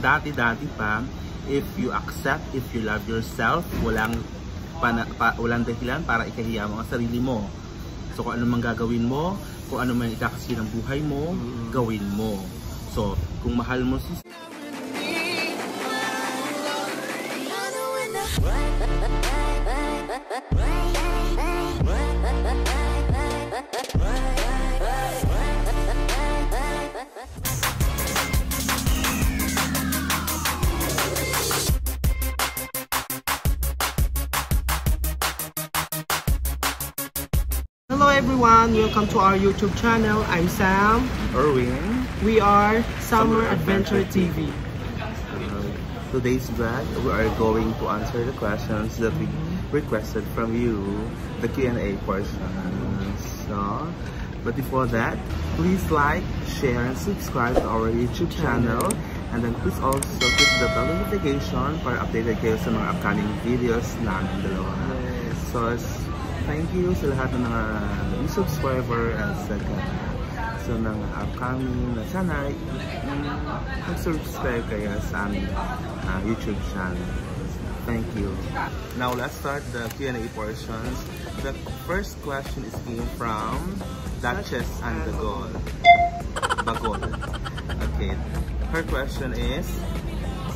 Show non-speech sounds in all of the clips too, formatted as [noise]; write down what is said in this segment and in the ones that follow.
dati-dati pa, if you accept, if you love yourself, walang, pana, pa, walang dahilan para ikahiya mo ang sarili mo. So kung ano man gagawin mo, kung ano man ikakasi ng buhay mo, gawin mo. So, kung mahal mo si Hello [laughs] everyone, welcome to our YouTube channel. I'm Sam. Erwin. We are Summer Summer Adventure Adventure TV. Uh, today's vlog, we are going to answer the questions that we requested from you, the Q&A portion. So, but before that, please like, share, and subscribe to our YouTube channel. And then please also click the bell notification para updated kayo sa mga upcoming videos namin dalawa. So, thank you sa lahat ng mga subscriber at sa, sa mga upcoming na sana mm, mag-subscribe kayo sa aming uh, YouTube channel. Thank you. Now, let's start the Q&A portions. The first question is came from Duchess and the Gold. Bagol. Okay. Her question is,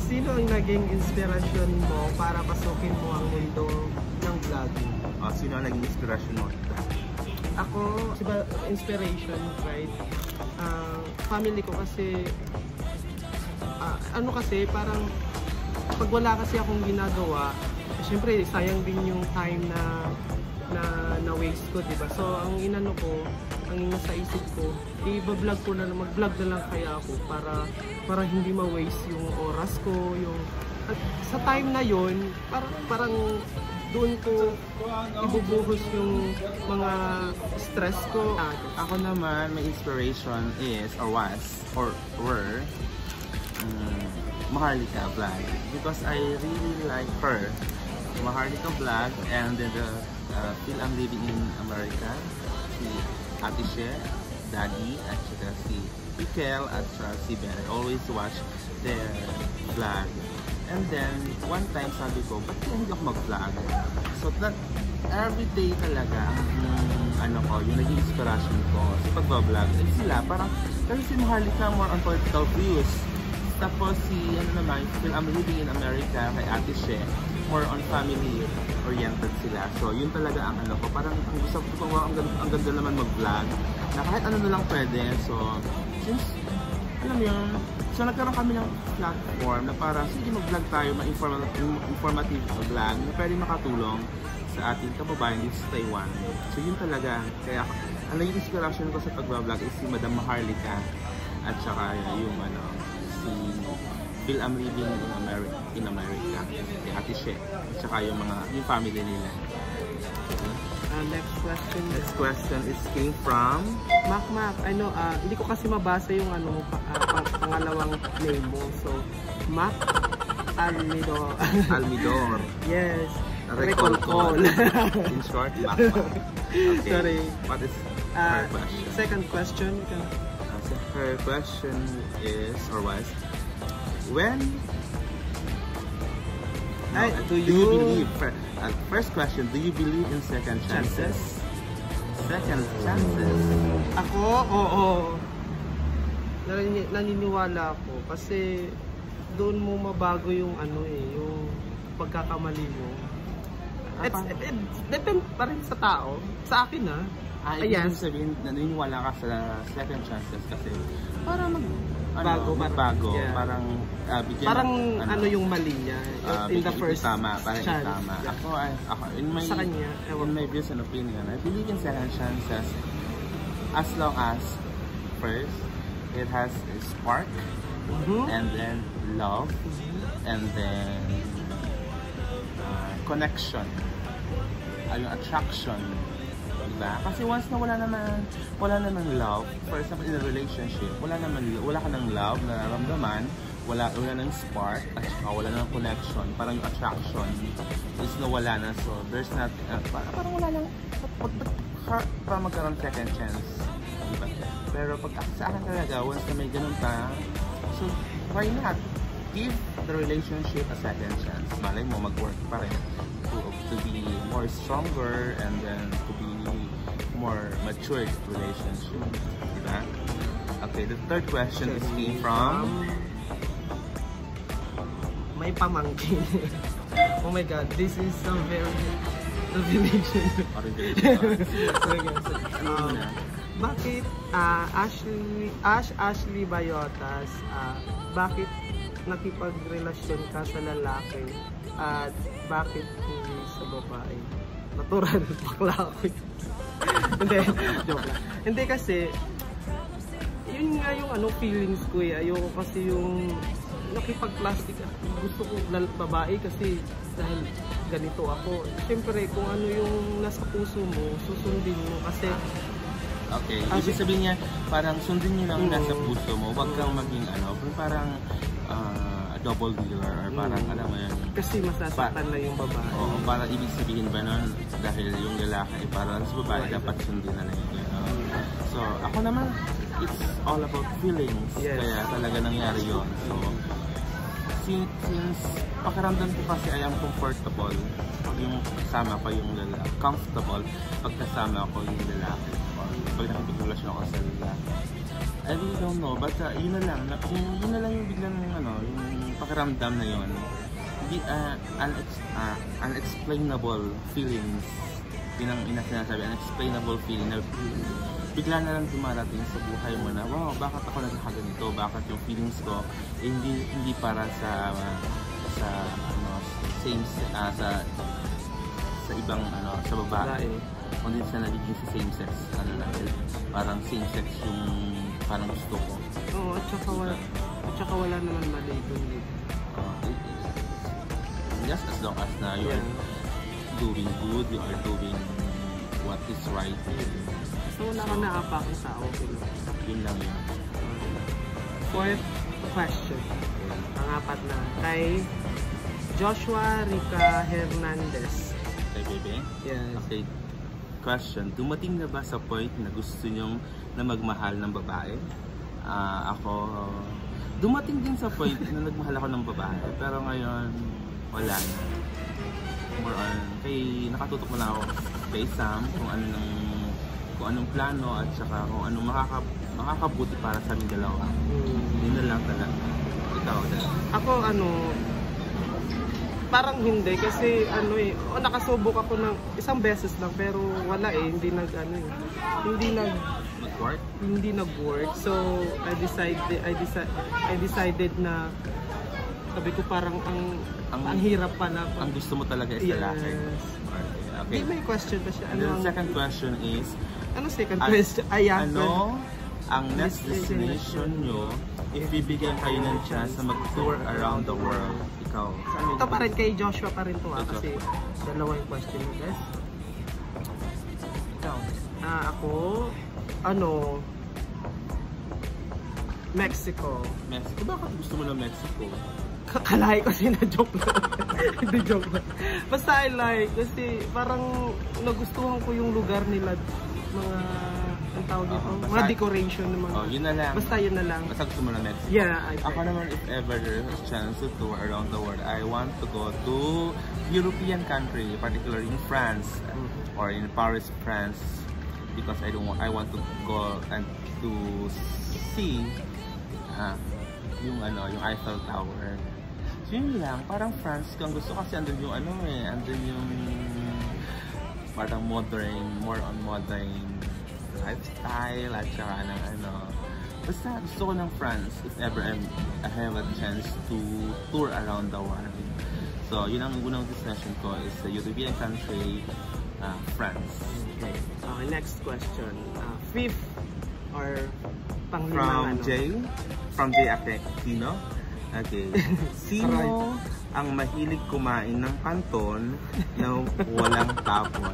Sino ang naging inspirasyon mo para pasukin mo ang mundo vlogging? uh, sino ang naging inspiration mo? Ako, diba, inspiration, right? Ah, family ko kasi, ah, ano kasi, parang pag wala kasi akong ginagawa, syempre sayang din yung time na na na waste ko, 'di ba? So ang inano ko, ang nasa isip ko, i-vlog ko na mag-vlog na lang kaya ako para para hindi ma-waste yung oras ko, yung at sa time na yon, parang parang doon ko ibubuhos yung mga stress ko. Ako naman, my inspiration is, or was, or were, um, Maharlika Vlog. Because I really like her. Maharlika Vlog and then the uh, Feel I'm Living in America, si Ate She, Daddy, at saka si Pikel at si Ben. I always watch their vlog. And then, one time sabi ko, ba't hindi ako mag-vlog? So, that, every day talaga, ang ano ko, yung naging inspiration ko sa pagbablog, ay sila, parang, kasi si Maharlika more on political views. Tapos si, ano naman, si I'm Living in America, kay Ate She, more on family oriented sila. So, yun talaga ang ano ko. Parang ang gusto ko, ang, ang ganda naman mag-vlog. Na kahit ano na lang pwede. So, since, alam yun, so nagkaroon kami ng platform na para, sige mag-vlog tayo, ma-informative informative vlog na pwede makatulong sa ating kababayan dito sa Taiwan. So, yun talaga. Kaya, ang naging inspiration ko sa pag-vlog is si Madam Maharlika at saka yung ano, si Bill I'm Living in America, in America, si Ate She, at saka yung mga, yung family nila. Ah, next question. Next question is came from Mac Mac, ano, ah, hindi ko kasi mabasa yung ano, pa, pang- pangalawang name mo. So, Mac Almido. [laughs] Almidor. yes. Recolcol. In short, Makma. [laughs] Okay. Sorry. What is Ah, her question? second question. Uh, so her question is, or was, when No, Ay, uh, do do you you- believe, uh, first question, do you believe in second chances? Second chances. Ako, oo. Nanini- naniniwala ako kasi doon mo mabago yung ano eh, yung pagkakamali mo. Ah, It's, paano? it, depend pa rin sa tao. Sa akin ah. Ah, Ayan. sabihin, naniniwala ka sa second chances kasi para mag ano, Bago, magbago, yeah. parang ah, bigyan Parang ng, ano, yung mali niya ah, in the first tama, parang chance. tama. Yeah. Ako, ay, ako, in my, Sa kanya, in my views and opinion, I believe in second chances as long as first, it has a spark, Mhm. and then love, and then uh, connection, uh, yung attraction, diba? Kasi once na wala naman, wala naman love, for example, in a relationship, wala naman, wala ka ng love na nararamdaman, wala, wala ng spark, at saka wala ng connection, parang yung attraction is nawala na, so there's not, uh, parang, parang wala lang, pag, hard pa magkaroon second chance, diba? Pero pag sa akin talaga, once na may ganun pa, so why not? give the relationship a second chance. Malay mo, mag-work pa rin. To, to be more stronger and then to be more matured relationship. Diba? Okay, the third question is came from... May pamangkin. oh my god, this is a very revelation. [laughs] um, bakit ah, Ashley Ash Ashley Bayotas ah, bakit nakipagrelasyon ka sa lalaki at bakit hindi sa babae? Natural, bakla ako. [laughs] Hindi, joke lang. Hindi kasi, yun nga yung ano feelings ko eh. Ayoko kasi yung nakipag-plastic. Gusto ko babae kasi dahil ganito ako. Siyempre, kung ano yung nasa puso mo, susundin mo kasi Okay, ibig sabihin niya, parang sundin niyo lang Mm. nasa puso mo. Huwag kang maging ano, parang ah, double dealer or parang Mm. alam mo yun. kasi masasaktan lang yung babae. Oo, parang ibig sabihin ba nun, dahil yung lalaki, parang sa babae dapat sundin na lang yun. oo. So, ako naman, it's all about feelings. Yes. Kaya talaga nangyari yun. So, since, since pakiramdam ko kasi I am comfortable pag yung kasama ko yung lalaki. Comfortable pag kasama ko yung lalaki. Pag nakipagrelasyon ako sa lalaki. I really don't know, but uh, yun na lang, yun, yun na lang yung biglang ano, yung pakiramdam na yun. Hindi, uh, unex, uh, unexplainable feelings. Yun ang ina sinasabi, unexplainable feeling na bigla na lang dumarating sa buhay mo na, wow, bakit ako nagkakaganito? Bakit yung feelings ko eh, hindi hindi para sa uh, sa ano same uh, sa sa ibang ano sa babae kundi sa nagiging sa same sex ano na parang same sex yung parang gusto ko Oo, at saka wala, at saka wala naman mali dun eh. Uh, it- just as long as na you are Yeah. doing good you are doing what is right So wala ka naapakang tao. okay lang. yun lang yun Fourth question. Pangapat na. Kay Joshua Rica Hernandez. okay baby Yes. Okay. Question, dumating na ba sa point na gusto nyong na magmahal ng babae? Ah, ako, dumating din sa point na nagmahal ako ng babae. Pero ngayon, wala na. More on, kay nakatutok na ako kay Sam kung ano nang kung anong plano at saka kung anong makaka, makakabuti para sa aming dalawa. Yun na lang talaga. Ikaw, dalawa. Ako ano, parang hindi kasi ano eh, oh, nakasubok ako ng isang beses lang pero wala eh, hindi nag ano eh, hindi nag Mag-work? hindi nag-work. So I decided I decided I decided na sabi ko parang ang ang, Ang- hirap pala. Ang gusto mo talaga is Yes. lalaki. Okay. Di may question ba siya? Ano ang, second question is, ano second question? Ay, yeah, ano ang next Destination. destination nyo if bibigyan kayo ng chance na mag-tour around the world? Ikaw. Ito pa rin kay Joshua pa rin to ah, kasi dalawa yung question mo guys. Ikaw. Ah, ako, ano, Mexico. Mexico. Bakit gusto mo ng Mexico? Kakalahi ko kasi na [laughs] joke lang. Hindi joke lang. Basta I like kasi parang nagustuhan ko yung lugar nila mga ang tawag dito, basta- mga decoration ng mga Oh, yun na lang. basta yun na lang. Basta gusto mo ng Mexico. Yeah, I Ako naman, if ever there is a chance to tour around the world, I want to go to European country, particularly in France Mhm. or in Paris, France, because I don't want, I want to go and to see ah, yung ano, yung Eiffel Tower. So yun lang, parang France kung gusto kasi andun yung ano eh, andun yung parang modern, more on modern lifestyle at saka ng ano. Basta gusto ko ng France if ever I'm, I have a chance to tour around the world. So yun ang unang destination ko is the European country, uh, France. Okay. Okay, next question. Ah, fifth or panglimang From ano? Jay, from Jay Aquino. Okay. [laughs] Sino ang mahilig kumain ng kanton [laughs] na walang tapon?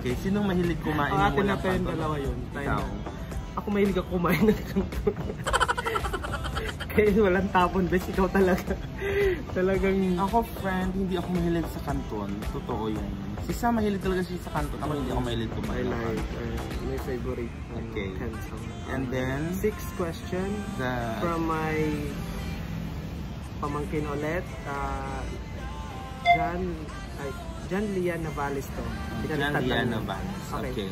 Okay, sino mahilig kumain Ang ng na walang yung kanton? dalawa yun. Ikaw. na. Ako mahilig ako kumain ng kanton. [laughs] Kaya walang tapon, bes. Ikaw talaga. [laughs] Talagang... Ako, friend, hindi ako mahilig sa kanton. Totoo yun. Si Sam mahilig talaga siya sa kanton. Ako hindi ako mahilig I kumain ng like, uh, my favorite um, Okay. And then, Sixth question the... from my pamangkin ulit. Ah, Jan, ay, Jan Lian Navales to. Nagtatanong. Lian Navales. Okay. Okay.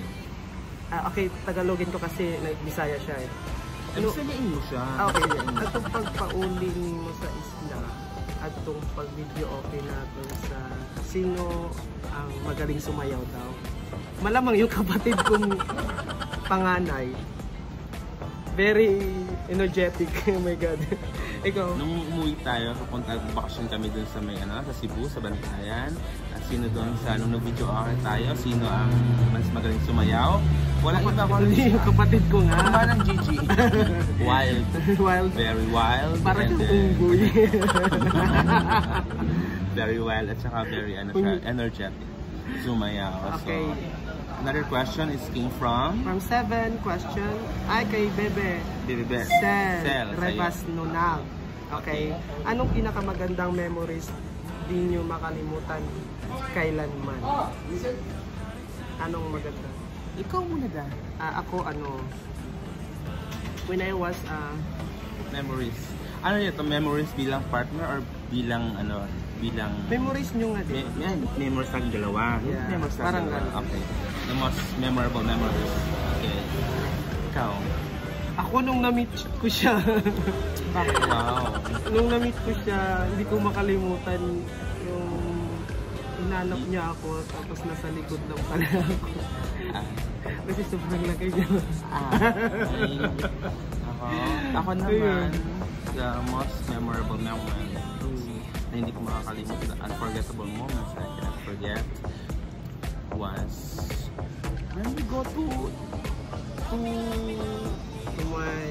Ah, okay, Tagalogin ko kasi like, Bisaya siya eh. Ano? Sabihin mo siya. Ah, okay. At itong pagpauli mo sa isla at itong pag-video okay natin sa sino ang magaling sumayaw daw. Malamang yung kapatid kong panganay. Very energetic. [laughs] oh my God. Ikaw? Nung umuwi tayo, papunta bakasyon kami dun sa may ano, sa Cebu, sa Bantayan. At sino doon sa nung nag-video okay tayo, sino ang mas magaling sumayaw. Walang iba ko Hindi, yung kapatid ko nga. Parang Gigi. [laughs] wild. Wild. Very wild. Yung then- unggoy. [laughs] very wild at saka very ano siya, energetic. Sumayaw. Okay. So, another question is came from From seven question, ay kay Bebe. Bebe. Sel, Sel, Revas Nunag. Okay. Anong pinakamagandang memories di nyo makalimutan kailanman? Anong maganda? Ikaw muna da. Ah, ako ano, when I was, ah, Memories. Ano yun ito? Memories bilang partner or bilang ano? Bilang... memories nyo nga Me din. yan, memories tayong dalawa. Yeah, Memories tayong parang dalawa. ganun. Okay. The most memorable memories. Okay. Ikaw. Ako nung na-meet ko siya, [laughs] Bakit? Wow. nung na-meet ko siya, hindi ko makalimutan yung inanap niya ako tapos nasa likod lang pala ako. Ah. Kasi sobrang laki niya. Ah. Ay. Ako. Ako naman, the most memorable moment na hindi ko makakalimutan, the unforgettable moments I cannot forget was when we go to to my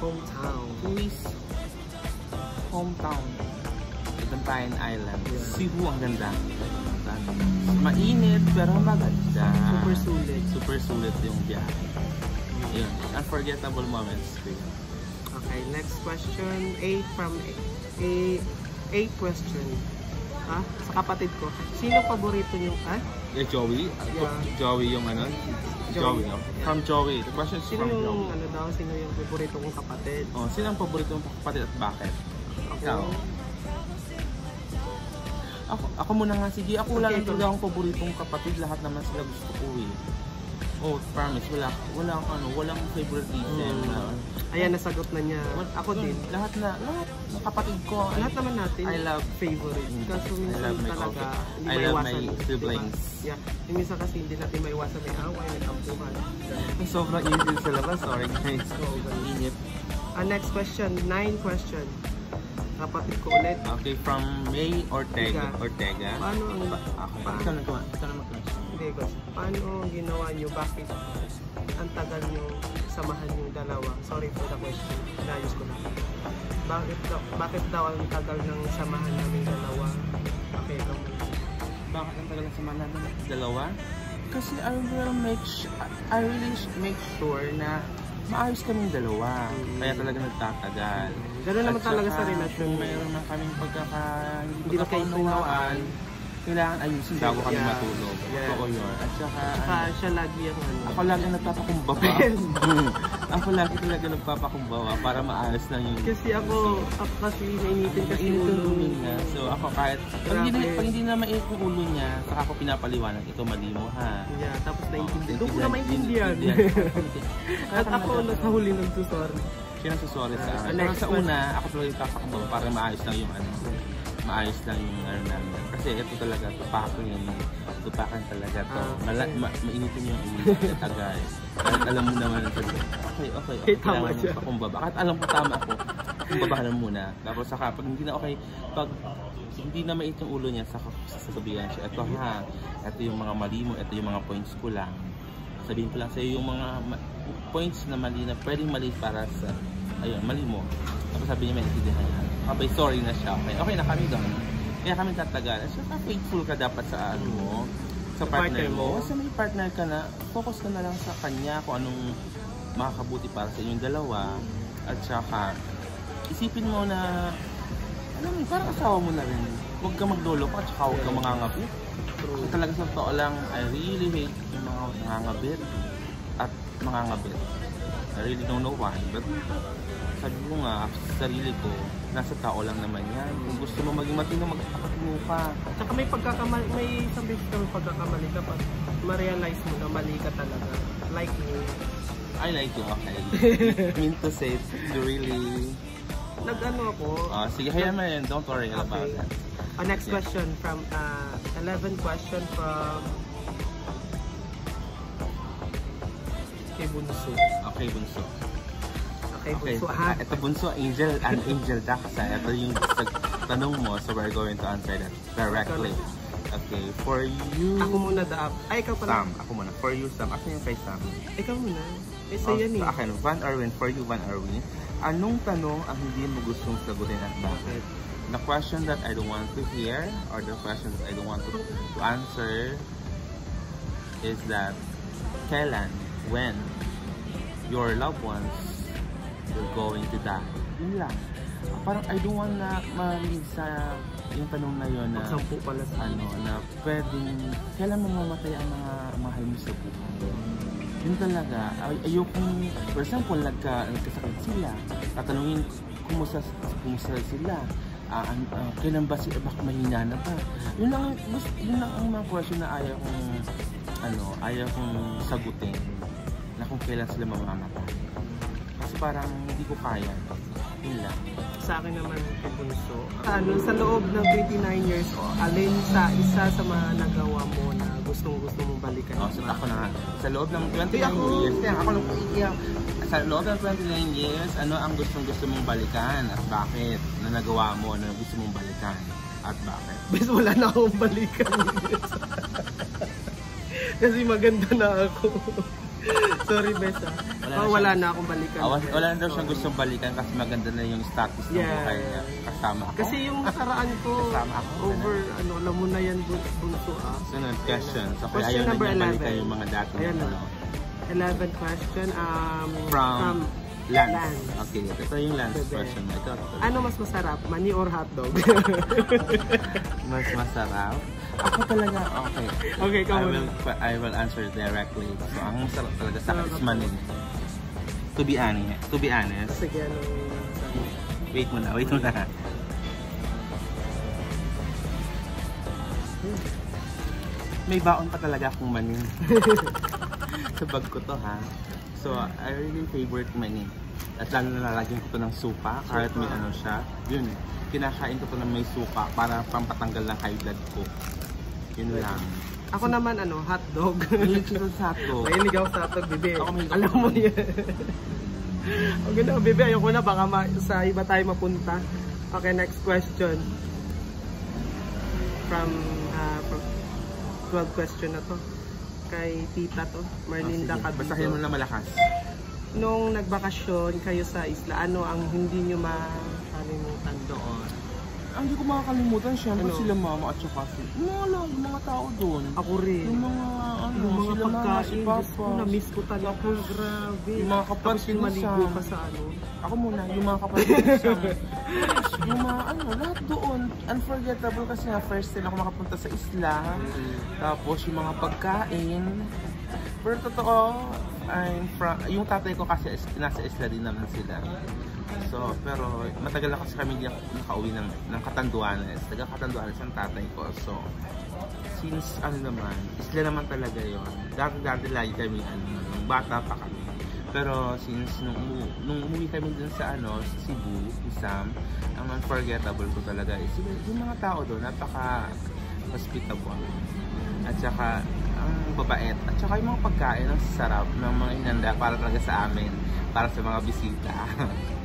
hometown. to his hometown Bantayan Island. Yeah. Cebu ang ganda. Mainit pero maganda. Super sulit. Super sulit yung biyahe. Yun. Unforgettable moments ko yun. Okay, next question. A from A. A, A question. Ah, sa kapatid ko. Sino paborito niyo? Ah? Eh, Joey? Yeah. Joey yung ano? Joey. Joey. no? From Joey. The question is Sino from yung Joey. ano daw? Sino yung paborito kong kapatid? Oh, sino ang paborito mong kapatid at bakit? Ikaw. Ako, ako muna nga, sige. Ako wala Okay, lang talaga akong paboritong kapatid. Lahat naman sila gusto ko eh. Oh, promise. Wala, wala ano, walang favoritism. Mm. na, Ayan, nasagot na niya. Wal- Ako din. Lahat na, lahat ng kapatid ko. Lahat naman natin. I love- favorite. Mm. Kaso I minsan talaga, hindi I love my diba? siblings. Yeah. Yung minsan kasi hindi natin maiwasan may away, may tampuhan. Sobrang init sa labas. Sorry guys. [laughs] So, ganun. Init. Ah, next question, nine question. Kapatid ko ulit. Okay, from May Ortega. Ortega. Paano ang... Ako. Pa- Ikaw na gawa. Ikaw na mag-question. Gus. Paano ang ginawa nyo? Bakit ang tagal nyo samahan yung dalawa? Sorry for the question. Inayos ko na. Bakit daw, bakit daw ang tagal ng samahan namin dalawa? Okay, daw. Bakit ang tagal sa mga namin dalawa? Kasi I will make I really make sure na maayos kaming dalawa. Mm. Kaya talaga nagtatagal. Ganun naman talaga sa relasyon. Mayroon na kaming pagkaka Hindi pagkakaunawaan, kailangan ayusin bago kami Yeah. matulog. Yeah. Totoo yun. At saka, Saka ano, siya lagi ang ano. ako lagi nagpapakumbaba. [laughs] [laughs] ako lagi talaga nagpapakumbaba para maayos lang yung Kasi ako, ako kasi nainitin kasi yung ulo niya. So ako kahit, pag hindi, Grabe. pag hindi na mainit yung ulo niya, saka ako pinapaliwanag, ito mali mo ha. Yeah, tapos naintindihan. Oh, Doon ko na maintindihan. [laughs] At ako na sa huli nagsusorry. Siya nagsusorry sa Ah, akin. Pero sa una, ako talaga yung papakumbaba para maayos lang yung ano. Maayos lang yung ano namin. Kasi ito talaga, tupakan yun. Tupakan talaga to. Ah, Mala, ma, mainitin yung ulo. Tagal. [laughs] Kahit alam mo naman na sabi, okay, okay, okay. Tama siya. mo pakumbaba. Kahit alam ko tama ako, kumbaba na muna. Tapos saka, pag hindi na okay, pag hindi na mait yung ulo niya, saka sasabihan siya, ito ha, ito yung mga mali mo, ito yung mga points ko lang. Sabihin ko lang sa'yo yung mga points na mali na pwedeng mali para sa, ayun, mali mo. Tapos sabi niya, maintindihan niya. Okay, sorry na siya. Okay, okay na kami doon. Kaya kami tatagal. At saka faithful ka dapat sa ano mo, sa partner, partner mo. Kasi may partner ka na, focus ka na lang sa kanya kung anong makakabuti para sa inyong dalawa. At saka, isipin mo na, alam mo, parang asawa mo na rin. Huwag ka maglolo at saka huwag ka mangangabit. Kasi talaga sa totoo lang, I really hate yung mga nangangabit at mangangabit. I really don't know why, but sabi ko nga sa sarili ko, nasa tao lang naman yan. Kung gusto mo maging matino, magpapatino ka. Tsaka may pagkakamali, may isang beses kami pagkakamali ka pa. Ma-realize mo na mali ka talaga. Like me. I like you, okay. [laughs] mean to say, you really... Nag-ano ako. Uh, sige, hayaan mo yan. Don't worry about Okay. that. Uh, next Yeah. question from, uh, 11 question from kay Bunso. Okay, bunso. Okay, Bunso ha? ito bunso, angel, and angel duck. Kasi ito yung tanong mo, so we're going to answer that directly. Okay, for you... Ako muna daap. Ay, ikaw pala. Sam, ako muna. For you, Sam. Ako yung kay Sam. Ikaw muna. Eh, Oh, sa'yo yan eh. Sa akin, Van Arwin, for you, Van Arwin. Anong tanong ang hindi mo gustong sagutin at bakit? The question that I don't want to hear or the question that I don't want to, to answer is that kailan, when your loved ones will going to die? Yun lang. Parang I don't want na marinig sa yung tanong na yun na Magsampu pala sa ano, na pwedeng, kailan mamamatay ang mga mahal mo sa buhay. Yun talaga, ay, ayokong, for example, nagka, nagkasakit sila, tatanungin, kumusta, kumusta sila, an- ah, kailan ba sila, baka mahina na ba? Yun lang, gusto, yun lang ang mga question na ayaw kong, ano, ayaw kong sagutin, na kung kailan sila mamamatay. Parang hindi ko kaya. Yun lang. Sa akin naman, kay Bunso. Ano, sa loob ng 29 years, o alin sa isa sa mga nagawa mo na gustong-gusto mong balikan? Oh, so ako na nga. Sa loob ng 29 Ay, ako. years, kaya ako nang iiyak. Sa loob ng 29 years, ano ang gustong gusto mong balikan at bakit? Na nagawa mo na gusto mong balikan at bakit? [laughs] Bes, wala na akong balikan. [laughs] Kasi maganda na ako. Sorry, Bes. Ah. Wala na oh, wala na akong balikan. Bes. wala na daw siyang gustong balikan kasi maganda na yung status ng Yeah. buhay niya. Kasama ako. Kasi yung nakaraan ko, Kasama ako. over, ano, alam mo na yan, bun- bunso ah. Sunod question. So, kaya ayaw na niya balikan 11. yung mga dati. Ayan na. ano, 11 question, um, From, Lance. Lance. Okay, ito yung Lance Bebe. question. Ito, ito. Ano mas masarap, mani or hotdog? [laughs] Mas masarap? Ako talaga, okay. okay, I ikaw will. I will answer directly. So, ang masarap talaga sa akin is Sarap. manin. To be honest, to be honest, Sige, ano wait muna, wait muna. May baon pa talaga akong manin. [laughs] sa bag ko to ha. So, I really favorite manin. At lalo na lalagyan ko to ng supa, kahit may ano siya. Yun, kinakain ko to ng may supa para pampatanggal ng high blood ko. Yun lang. Ako naman, ano, hotdog. Mahilig ko sa to. Mahilig ako sa hotdog, bebe. Ako mahilig Alam mo yan. okay na, bebe. Ayoko na. Baka ma- sa iba tayo mapunta. Okay, next question. From, uh, from 12 question na to. Kay tita to. Marlinda Oh, sige. Cabito. Basahin mo na malakas. Nung nagbakasyon kayo sa isla, ano ang hindi nyo makalimutan doon? Ang hindi ko makakalimutan, syempre Ano? sila mama at saka si... Lang, yung mga tao doon. Ako rin. Yung mga, ano, Yung mga sila mama, si papa. ko, na-miss ko talaga. Grabe. Yung mga kapatid Tapos maligo sa- pa sa ano. Ako muna, yung mga kapatid sa... yung mga, ano, lahat doon. Unforgettable kasi nga, first time ako makapunta sa isla. Tapos yung mga pagkain. Pero totoo, I'm from, yung tatay ko kasi nasa isla din naman sila. So, pero matagal na kasi kami hindi nakauwi ng, ng Katanduanes. Taga Katanduanes ang tatay ko. So, since ano naman, isla naman talaga yon. Dati-dati lagi kami, ano, bata pa kami. Pero since nung, nung umuwi kami dun sa ano, sa Cebu, Isam, ang unforgettable ko talaga is yung, yung mga tao doon, napaka hospitable. At saka, ang babait. At saka yung mga pagkain, ang sarap ng mga inanda para talaga sa amin, para sa mga bisita. [laughs]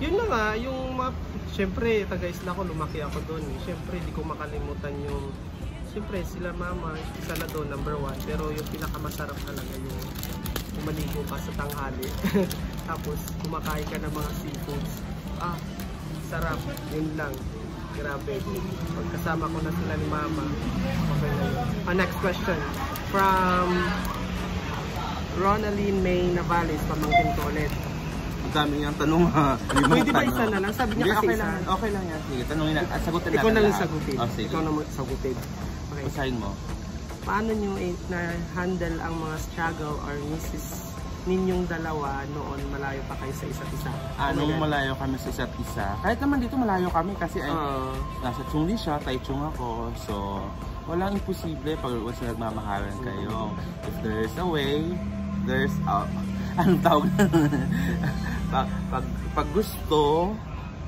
Yun. Na nga, yung mga, syempre, taga-isla ko, lumaki ako doon. Syempre, di ko makalimutan yung, syempre, sila mama, isa na doon, number one. Pero yung pinakamasarap talaga yung umaligo ka sa tanghali. [laughs] Tapos, kumakain ka ng mga seafoods. Ah, sarap. Yun lang. Grabe. Pagkasama ko na sila ni mama, okay na yun. Ah, next question. From Ronaline May Navales, pamangkin ko ulit. Ang dami niyang tanong ha. Pwede ba isa na lang? Sabi niya kasi okay isa. lang. Okay lang yan. Sige, tanongin na. At sagutin natin Ikaw na lang sagutin. Oh, sige. Ikaw na sagutin. Okay. Basahin mo. Paano eh, na-handle ang mga struggle or misses ninyong dalawa noon malayo pa kayo sa isa't isa? Anong Oh God. malayo kami sa isa't isa. Kahit naman dito malayo kami kasi ay Oo. nasa Chungli siya, Taichung ako. So, walang imposible pag once na nagmamahalan kayo. If there's a way, there's a... Anong tawag? pag, pag, pag gusto,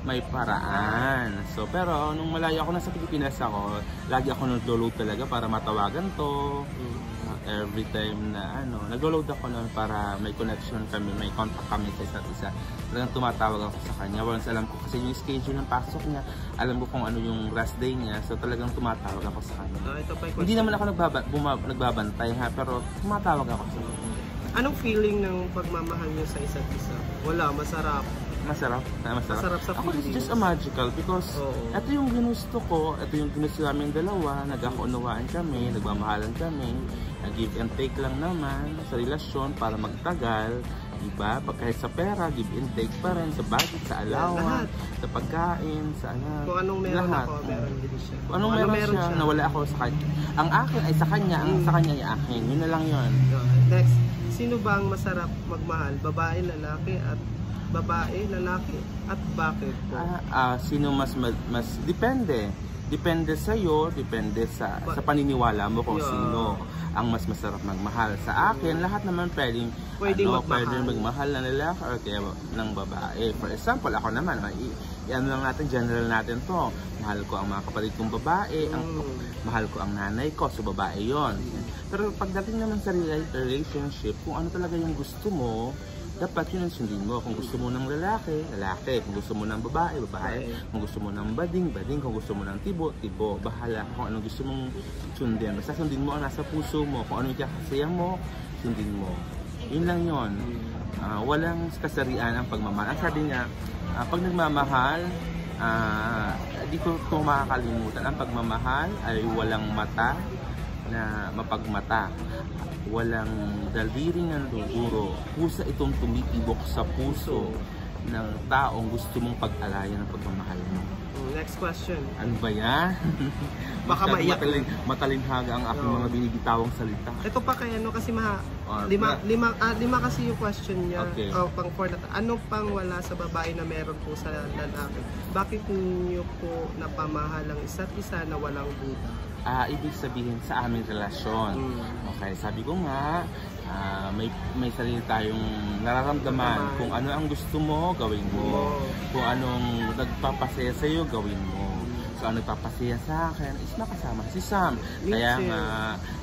may paraan. So, pero nung malayo ako nasa Pilipinas ako, lagi ako nag-download talaga para matawagan to. Mm. Uh, every time na ano, nag-load ako nun para may connection kami, may contact kami sa isa't isa. Talagang tumatawag ako sa kanya. Once alam ko kasi yung schedule ng pasok niya, alam ko kung ano yung rest day niya. So talagang tumatawag ako sa kanya. Ah, ito pa Hindi naman ako nagbaba, buma, nagbabantay ha, pero tumatawag ako sa kanya. Anong feeling ng pagmamahal nyo sa isa't isa? Wala, masarap. Masarap. Ah, masarap. Masarap sa Ako, it's just a magical because Oo. ito yung ginusto ko, ito yung ginusto namin dalawa, nagkakaunawaan kami, nagmamahalan kami, give and take lang naman sa relasyon para magtagal, diba? Pag kahit sa pera, give and take pa rin, sa budget, sa allowance, sa pagkain, sa ano, Kung anong meron lahat. ako, meron din siya. Kung anong meron, siya, nawala ako sa kanya. Ang akin ay sa kanya, ang Mm. sa kanya ay akin. Yun na lang yun. Next, sino ba ang masarap magmahal? Babae, lalaki, at babae, lalaki, at bakit? Ah, ah, sino mas, mas mas depende. Depende sa iyo, depende sa sa paniniwala mo kung Yeah. sino ang mas masarap magmahal. Sa akin, lahat naman pwedeng Pwedeng ano, magmahal. pwedeng magmahal na lalaki or kaya ng babae. For example, ako naman, i-ano lang natin, general natin to. Mahal ko ang mga kapatid kong babae, ang Mm. mahal ko ang nanay ko, so babae yon. Pero pagdating naman sa rela- relationship, kung ano talaga yung gusto mo, dapat yun ang sundin mo. Kung gusto mo ng lalaki, lalaki. Kung gusto mo ng babae, babae. Kung gusto mo ng bading, bading. Kung gusto mo ng tibo, tibo. Bahala kung anong gusto mong sundin. Basta sundin mo ang nasa puso mo. Kung ano yung kakasaya mo, sundin mo. Yun lang yun. Ah, walang kasarian ang pagmamahal. Ang sabi niya, ah, pag nagmamahal, ah, di ko ito makakalimutan. Ang pagmamahal ay walang mata na mapagmata. Walang daliri ng duduro. Pusa itong tumitibok sa puso ng taong gusto mong pag-alayan ng pagmamahal mo. Mm, Next question. Ano ba yan? [laughs] Baka maiyak. Matalin, matalinghaga ang aking Oo. mga binibitawang salita. Ito pa kay ano kasi ma Ah, lima, na- lima, ah, lima kasi yung question niya. Okay. Oh, pang four na Ano pang wala sa babae na meron po sa lalaki? Bakit niyo po napamahal ang isa't isa na walang buta? Ah, ibig sabihin sa aming relasyon. Mm. Okay, sabi ko nga, ah, may may sarili tayong nararamdaman. Kung ano ang gusto mo, gawin mo. Oo. Kung anong nagpapasaya sa iyo, gawin mo. So, ano nagpapasaya sa akin is makasama si Sam. Me Kaya too. nga,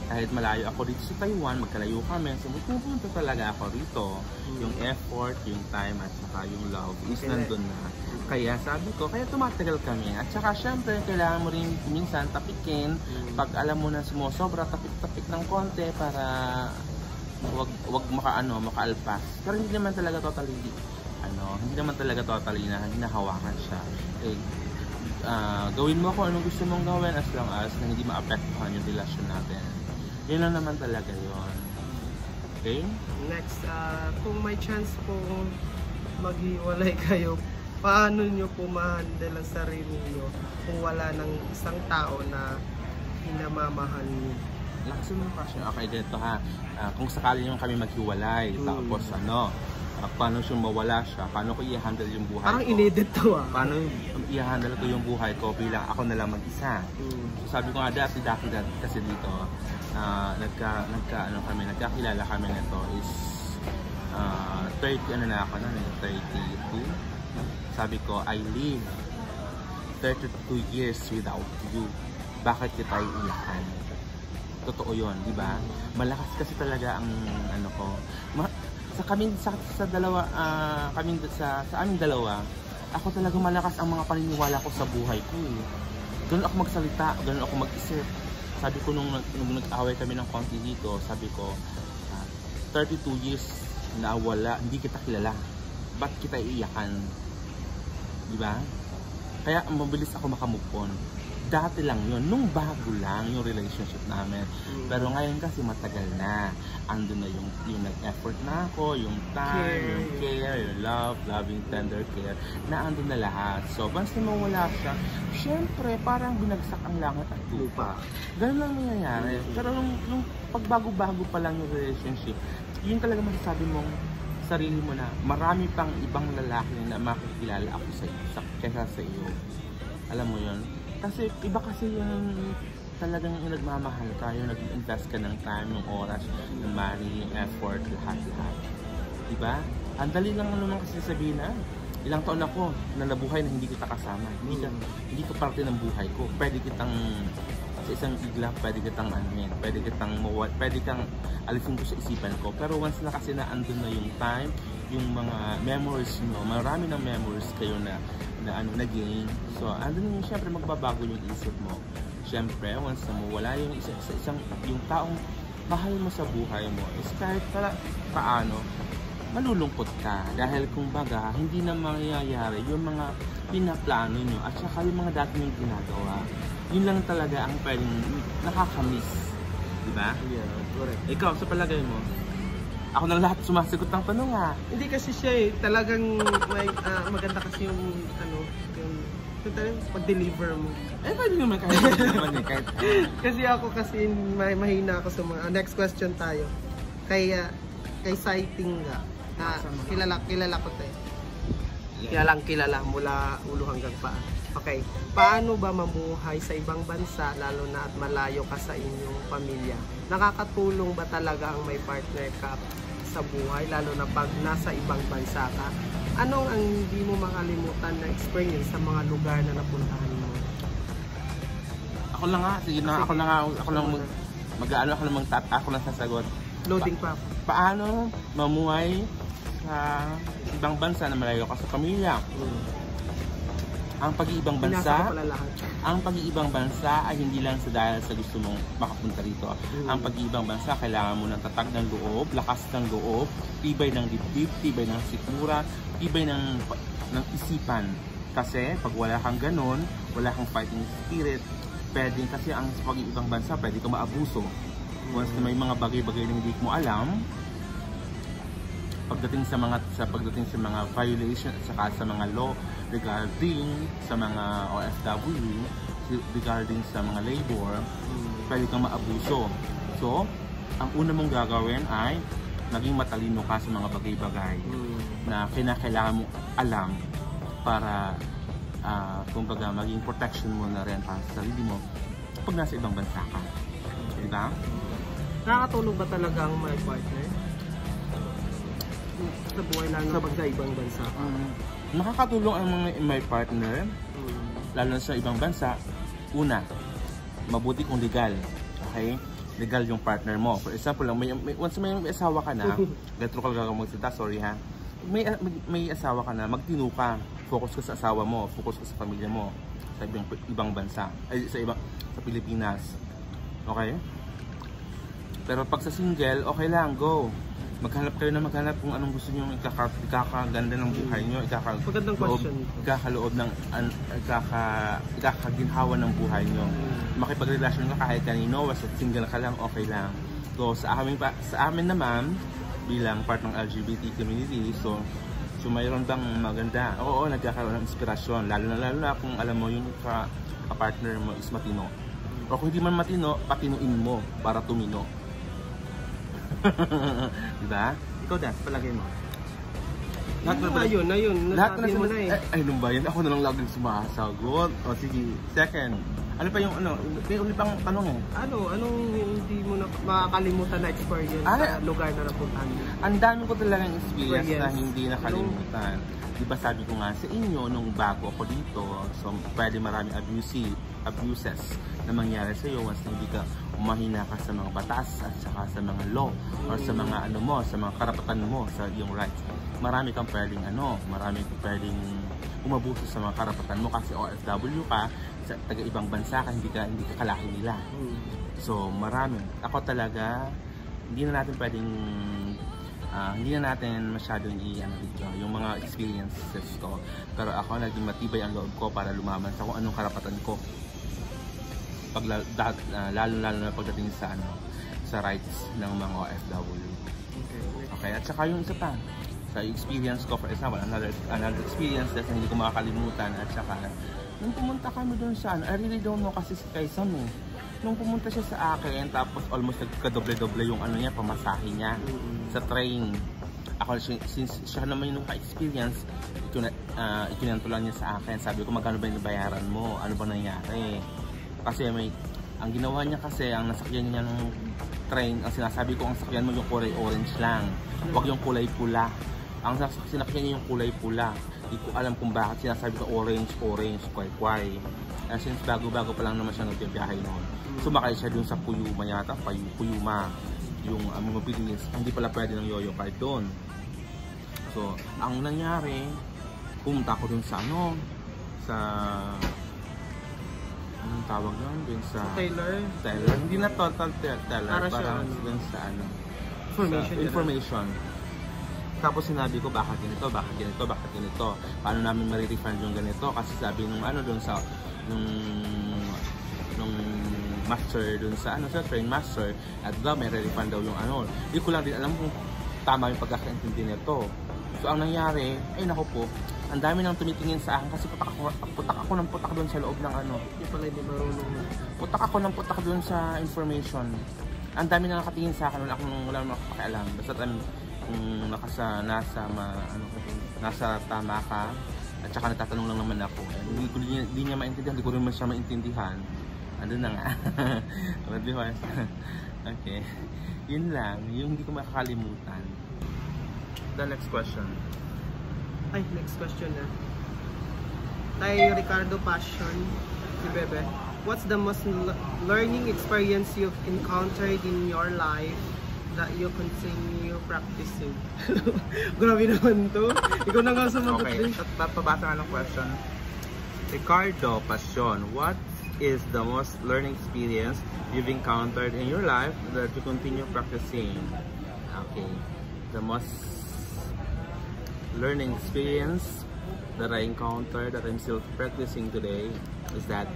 kahit malayo ako dito sa Taiwan, magkalayo kami. So, pupunta talaga ako rito. Yung effort, yung time, at saka yung love is Okay. nandun na. Kaya sabi ko, kaya tumatagal kami. At saka syempre, kailangan mo rin minsan tapikin. Pag alam mo na sumusobra, tapik-tapik ng konti para wag wag makaano, makaalpas. Pero hindi naman talaga totally ano, hindi naman talaga totally na hinahawakan siya. Eh, ah, gawin mo kung anong gusto mong gawin as long as na hindi maapektuhan yung relasyon natin. Yun lang naman talaga yon. Okay? Next, ah, kung may chance po maghiwalay kayo, paano nyo po ma-handle ang sarili nyo kung wala ng isang tao na hinamamahal nyo? Lakasin mo yung question. Okay, dito ha. Ah, kung sakali yung kami maghiwalay, Mm. tapos ano, ah, paano siya mawala siya? Paano ko i-handle yung buhay Parang ko? inedit to ah. Paano i-handle ko yung buhay ko bilang ako na lang mag-isa? Mm. sabi ko nga dati dati dati kasi dito na nagka nagka ano kami nagkakilala kami nito is ah 30 ano na ako eh 32 sabi ko I live 32 years without you bakit kita iiyakan totoo yon di ba malakas kasi talaga ang ano ko ma- sa kami sa, sa dalawa ah, kami sa sa aming dalawa ako talaga malakas ang mga paniniwala ko sa buhay ko eh. Ganun ako magsalita, ganun ako mag-isip. Sabi ko nung, nung nag-away kami ng konti dito, sabi ko, ah, 32 years na wala, hindi kita kilala. Ba't kita iiyakan? Di ba? Kaya mabilis ako makamove on. Dati lang yun, nung bago lang yung relationship namin. Pero ngayon kasi matagal na. Ando na yung, yung nag-effort na ako, yung time, Care. yung care, yung love, loving, tender care, na ando na lahat. So, once na mawala siya, syempre, parang binagsak ang langit at lupa. Ganun lang nangyayari. Pero nung, nung pagbago-bago pa lang yung relationship, yun talaga masasabi mong sarili mo na marami pang ibang lalaki na makikilala ako sa, sa kesa sa iyo. Alam mo yun? Kasi iba kasi yung talagang nagmamahal ka, yung nag-invest ka ng time, ng oras, ng money, effort, lahat-lahat. Diba? Ang dali lang naman kasi sabihin na, ilang taon ako na nabuhay na hindi kita kasama. Hindi ka, hindi ka parte ng buhay ko. Pwede kitang sa isang igla, pwede kitang anuin, pwede kitang mawat, pwede kang alisin ko sa isipan ko. Pero once na kasi na andun na yung time, yung mga memories nyo, marami ng memories kayo na na ano na gain. So, andun yung syempre magbabago yung isip mo. Syempre, once na mawala yung isa, sa isang yung taong mahal mo sa buhay mo, is kahit pa, paano, malulungkot ka dahil kung baga hindi na mangyayari yung mga pinaplano nyo at saka yung mga dati nyo ginagawa yun lang talaga ang pwedeng nakakamiss di ba? Yeah, correct. ikaw sa palagay mo ako na lahat sumasagot ng tanong ha Hindi kasi siya eh, talagang may, ah, maganda kasi yung, ano, yung, yung talagang pag-deliver mo. eh pwede naman kahit naman eh kahit [laughs] Kasi ako kasi may mahina ako sa mga, ah, next question tayo. Kay, ah, kay Sighting nga. Ah, kilala, kilala ko tayo. Kilalang kilala mula ulo hanggang paa. Okay, paano ba mamuhay sa ibang bansa lalo na at malayo ka sa inyong pamilya? Nakakatulong ba talaga ang may partner ka sa buhay lalo na pag nasa ibang bansa ka? Anong ang hindi mo makalimutan na experience sa mga lugar na napuntahan mo? ako lang nga sige na ako lang nga ako lang mag mag-ano ako lang mag ako lang sasagot Loading pa ako. paano mamuhay sa ibang bansa na malayo ka sa pamilya ang pag-iibang bansa ang pag-iibang bansa ay hindi lang sa dahil sa gusto mong makapunta rito. Mm. Ang pag-iibang bansa, kailangan mo ng tatag ng loob, lakas ng loob, tibay ng dibdib, tibay ng sikmura, tibay ng, ng isipan. Kasi pag wala kang ganun, wala kang fighting spirit, pwedeng kasi ang pag-iibang bansa, pwede kang maabuso. Once na may mga bagay-bagay na hindi mo alam, pagdating sa mga sa pagdating sa mga violation at saka sa mga law regarding sa mga OFW regarding sa mga labor pwede kang maabuso. So ang una mong gagawin ay maging matalino ka sa mga bagay-bagay na kinakailangan mong alam para ah, kumbaga maging protection mo na rin para sa sarili mo pag nasa ibang bansa ka. Di ba? Nakakatulong ba talaga ang my partner? Sa buhay lalo Sa- pag sa ibang bansa? Um, nakakatulong ang mga my partner lalo na sa ibang bansa, una, mabuti kung legal. Okay? Legal yung partner mo. For example, lang, may, may, once may, asawa ka na, [laughs] retro ka lang magsalita, sorry ha. May, may, may asawa ka na, magtino ka. Focus ka sa asawa mo, focus ka sa pamilya mo sa ibang, ibang bansa, ay sa ibang sa Pilipinas. Okay? Pero pag sa single, okay lang, go. Maghanap kayo na maghanap kung anong gusto niyo ikaka, ikakaganda ng buhay niyo, ikaka, Magandang loob, question. ikakaloob ng an, ikaka, ikakaginhawa ng buhay niyo. Makipagrelasyon ka kahit kanino, basta single ka lang, okay lang. So sa amin pa, sa amin naman bilang part ng LGBT community, so so mayroon bang maganda? Oo, nagkakaroon ng inspirasyon, lalo na lalo na kung alam mo yung ka, partner mo is matino. O kung hindi man matino, patinuin mo para tumino. Diba? Ikaw Dan, palagay mo. Lahat na yun, na yun. Lahat na mo na eh. Ay, ay, nung ba yun? Ako na lang laging sumasagot. O sige, second. Ano pa yung ano? May uli pang tanong eh. Ano, anong hindi mo na makakalimutan na experience Ah, sa lugar na napuntahan mo? Ang dami ko talagang experience na Experience. hindi nakalimutan. Di ba sabi ko nga sa inyo nung bago ako dito, so pwede maraming abusive, abuses na mangyari sa iyo once na hindi ka umahina ka sa mga batas at saka sa mga law or sa mga ano mo, sa mga karapatan mo sa iyong rights. Marami kang pwedeng ano, marami kang pwedeng umabuso sa mga karapatan mo kasi OFW ka, sa taga ibang bansa ka, hindi ka hindi ka kalaki nila. So, marami. Ako talaga, hindi na natin pwedeng, ah, hindi na natin masyadong i-ano dito, yung mga experiences ko. Pero ako, naging matibay ang loob ko para lumaban sa kung anong karapatan ko. Pag, lalo, lalo na pagdating sa ano, sa rights ng mga OFW. Okay. Okay, at saka yung isa pa, sa experience ko, for example, another, another experience na hindi ko makakalimutan, at saka, nung pumunta kami doon sa ano, I really don't know kasi si Kay Sam eh. nung pumunta siya sa akin, tapos almost nagkadoble-doble yung ano niya, pamasahe niya Mm-mm. sa train. Ako, si- since siya naman yung ka-experience, ito na, uh, niya sa akin. Sabi ko, magkano ba yung bayaran mo? Ano ba nangyari? Kasi may, ang ginawa niya kasi, ang nasakyan niya ng train, ang sinasabi ko, ang sakyan mo yung kulay orange lang. Huwag yung kulay pula. Ang sinakyan niya yung kulay pula. Hindi ko alam kung bakit sinasabi ko orange, orange, kway, kway. Uh, since bago-bago pa lang naman siya nagbibiyahe noon. Sumakay siya dun sa Puyuma yata, Puyuma. Yung um, mobilities, hindi pala pwede ng yoyo card doon. So, ang nangyari, pumunta ako dun sa ano, sa anong tawag yun? Dun sa Taylor, teller. Hindi na total teller, Para siya parang ano? dun sa ano. information. sa information. Tapos sinabi ko, bakit ganito, bakit ganito, bakit ganito. Paano namin ma-refund yung ganito? Kasi sabi nung ano dun sa, nung, nung master dun sa ano sa train master at daw may refund daw yung ano hindi ko lang din alam kung tama yung pagkakaintindi nito so ang nangyari ay nako po ang dami nang tumitingin sa akin kasi putak ako, putak ako ng putak doon sa loob ng ano Hindi pala hindi marunong putak ako ng putak doon sa information. Ang dami na nakatingin sa akin, wala akong wala akong pakialam. Basta um, kung nakasa, nasa, ma, ano, nasa tama ka, at saka natatanong lang naman ako. Eh, Hindi, ko, hindi, hindi niya maintindihan, hindi ko rin siya maintindihan. Ano na nga. [laughs] But before, [laughs] okay. Yun lang, yung hindi ko makakalimutan. The next question. Ay, next question na. Tay Ricardo Passion, si Bebe. What's the most learning experience you've encountered in your life that you continue practicing? [laughs] Grabe naman to. Ikaw na nga sumagot Okay, din. so, papabasa nga ng question. Ricardo Passion, what is the most learning experience you've encountered in your life that you continue practicing? Okay, the most learning experience that I encountered that I'm still practicing today is that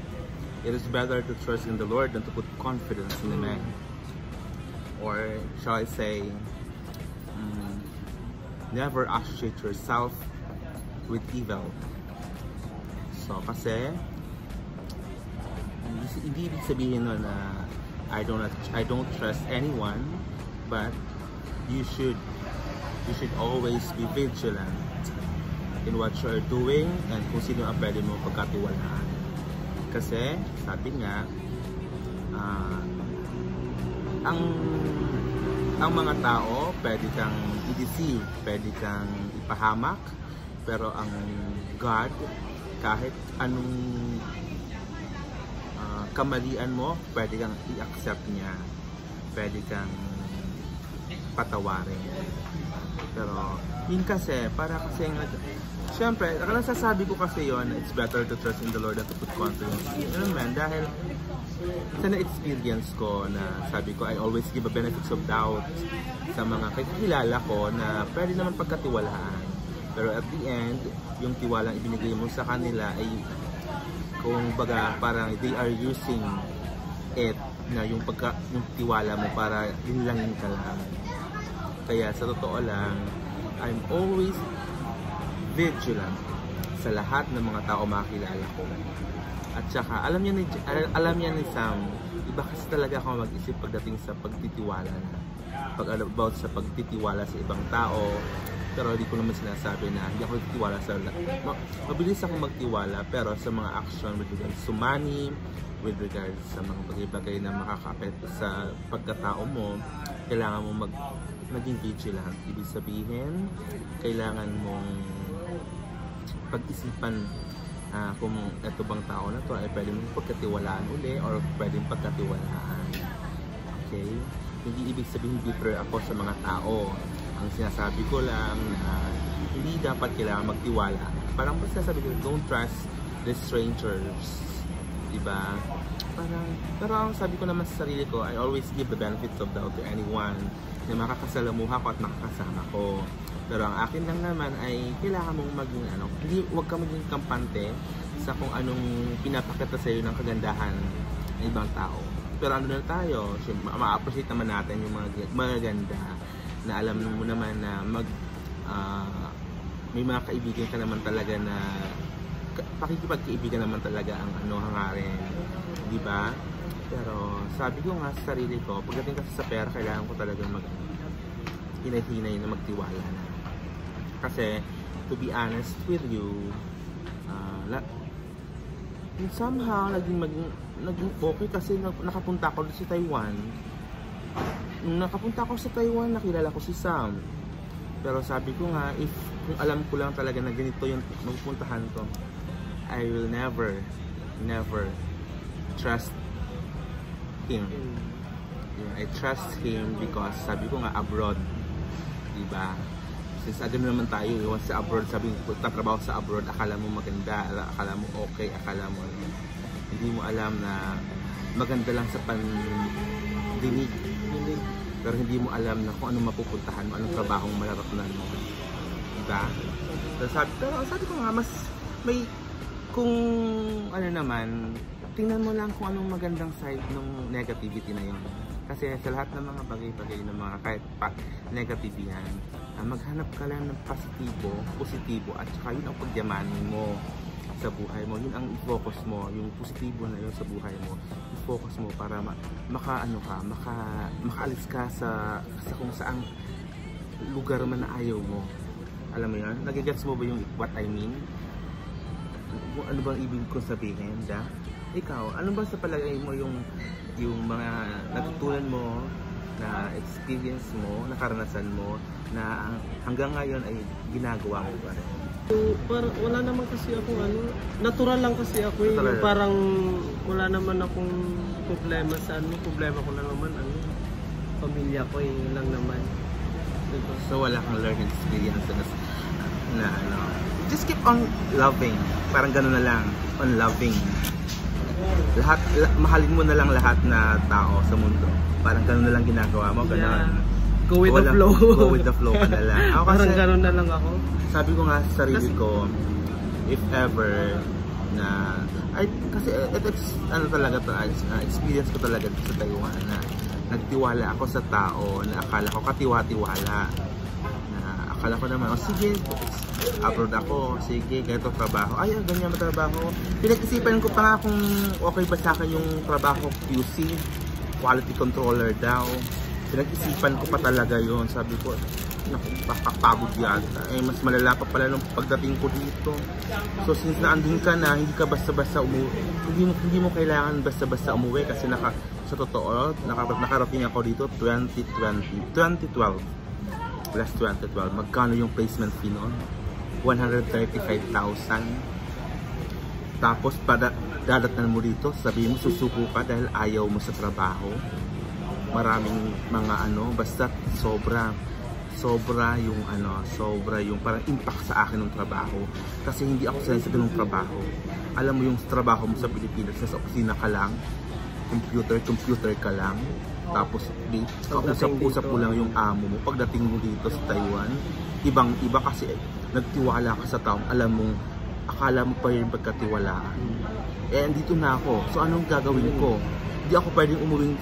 it is better to trust in the Lord than to put confidence in the man. Or shall I say, mm, never associate yourself with evil. So, kasi, hindi, hindi sabihin nun na I don't I don't trust anyone, but you should you should always be vigilant in what you are doing and kung sino ang pwede mo pagkatiwalaan. Kasi, sabi nga, ah, ang ang mga tao pwede kang i-deceive, pwede kang ipahamak, pero ang God, kahit anong ah, kamalian mo, pwede kang i-accept niya. Pwede kang patawarin. Pero, yun kasi, para kasi nga, Siyempre, ang nasasabi ko kasi yon it's better to trust in the Lord than to put confidence in man. Dahil sa na-experience ko na sabi ko, I always give a benefits of doubt sa mga kakilala ko na pwede naman pagkatiwalaan. Pero at the end, yung tiwalang ibinigay mo sa kanila ay kung baga parang they are using it na yung pagka yung tiwala mo para ka lang. Kaya sa totoo lang, I'm always vigilant sa lahat ng mga tao makilala ko. At saka, alam niya ni, al- alam niya ni Sam, iba kasi talaga ako mag-isip pagdating sa pagtitiwala na. Pag about sa pagtitiwala sa ibang tao, pero hindi ko naman sinasabi na hindi ako nagtitiwala sa ma- mabilis ako magtiwala pero sa mga action with regards to money with regards sa mga bagay-bagay na makaka-apekto sa pagkatao mo kailangan mo mag maging vigilant ibig sabihin kailangan mong pag-isipan ah, kung ito bang tao na to ay pwede mong pagkatiwalaan uli or pwedeng pagkatiwalaan. Okay? Hindi ibig sabihin bitter ako sa mga tao. Ang sinasabi ko lang na hindi dapat kailangan magtiwala. Parang basta sabi ko don't trust the strangers. Diba? Parang pero ang sabi ko naman sa sarili ko I always give the benefits of doubt to anyone na makakasalamuha ko at makakasama ko pero ang akin lang naman ay kailangan mong maging ano hindi wag ka maging kampante sa kung anong pinapakita sa iyo ng kagandahan ng ibang tao pero ano na tayo ma-appreciate naman natin yung mga magaganda na alam mo naman na mag ah, may mga kaibigan ka naman talaga na ka- pakikipagkaibigan naman talaga ang ano hangarin. Di ba? Pero sabi ko nga sa sarili ko, pagdating kasi sa pera, kailangan ko talagang mag hinay-hinay na magtiwala na. Kasi, to be honest with you, ah, la- somehow, naging, maging, naging okay kasi nakapunta ako sa Taiwan. Nung nakapunta ako sa Taiwan, nakilala ko si Sam. Pero sabi ko nga, if kung alam ko lang talaga na ganito yung magpuntahan ko, I will never, never trust him. Yeah, I trust him because sabi ko nga abroad, diba? Since agad naman tayo, once sa abroad, sabi ko, tatrabaho sa abroad, akala mo maganda, ala- akala mo okay, akala mo ano. hindi mo alam na maganda lang sa pandinig, pero hindi mo alam na kung anong mapupuntahan mo, anong trabaho mo malarapunan mo. Diba? So, sabi, pero sabi ko nga, mas may, kung ano naman, tingnan mo lang kung anong magandang side ng negativity na yun. Kasi sa lahat ng mga bagay-bagay ng mga kahit pa negative yan, ah, maghanap ka lang ng positibo, positibo at saka yun ang pagyamanin mo sa buhay mo. Yun ang i-focus mo, yung positibo na yun sa buhay mo. I-focus mo para ma maka ano ka, maka makaalis ka sa sa kung saang lugar man na ayaw mo. Alam mo yun? Nagigets mo ba yung what I mean? Ano bang ibig kong sabihin, da? Ikaw, ano ba sa palagay mo yung yung mga natutunan mo na experience mo, na karanasan mo na hanggang ngayon ay ginagawa mo pa rin? So, parang wala naman kasi ako ano, natural lang kasi ako eh. Natural. Parang wala naman akong problema sa ano, problema ko lang naman ano, pamilya ko eh, yun lang naman. Diba? So wala kang learning experience na, na ano. Just keep on loving. Parang gano'n na lang. On loving. Lahat, la- mahalin mo na lang lahat na tao sa mundo. Parang gano'n na lang ginagawa mo. Gano'n. Yeah. Go with the Wala- flow. Go with the flow ka na lang. [laughs] Ako kasi, Parang ganun na lang ako. sabi ko nga sa sarili Kasi- ko, if ever na ay kasi ito ex- ano talaga to uh, experience ko talaga sa Taiwan na nagtiwala ako sa tao na akala ko katiwa-tiwala akala ko naman oh sige abroad ako sige ganito trabaho ay ganyan ang trabaho pinag-isipan ko pa nga kung okay ba sa akin yung trabaho QC quality controller daw pinag-isipan ko pa talaga yon sabi ko naku, pakapagod yata. Eh, mas malala pa pala nung pagdating ko dito. So, since naandun ka na, hindi ka basta-basta umuwi. Hindi mo, hindi mo kailangan basta-basta umuwi kasi naka, sa totoo, naka, nakarating ako dito 2020, 2012. Last 2012. Magkano yung placement fee noon? 135,000. Tapos, pada, dadatnan mo dito, sabi mo susuko ka dahil ayaw mo sa trabaho. Maraming mga ano, basta sobra sobra yung ano, sobra yung parang impact sa akin ng trabaho. Kasi hindi ako sanay sa ganung trabaho. Alam mo yung trabaho mo sa Pilipinas, sa opisina ka lang, computer, computer ka lang. Tapos, di, kausap-usap mo lang yung amo mo. Pagdating mo dito sa Taiwan, ibang iba kasi nagtiwala ka sa tao. Alam mo, akala mo pa yung pagkatiwalaan. Eh, andito na ako. So, anong gagawin ko? Hindi ako pwedeng umuwing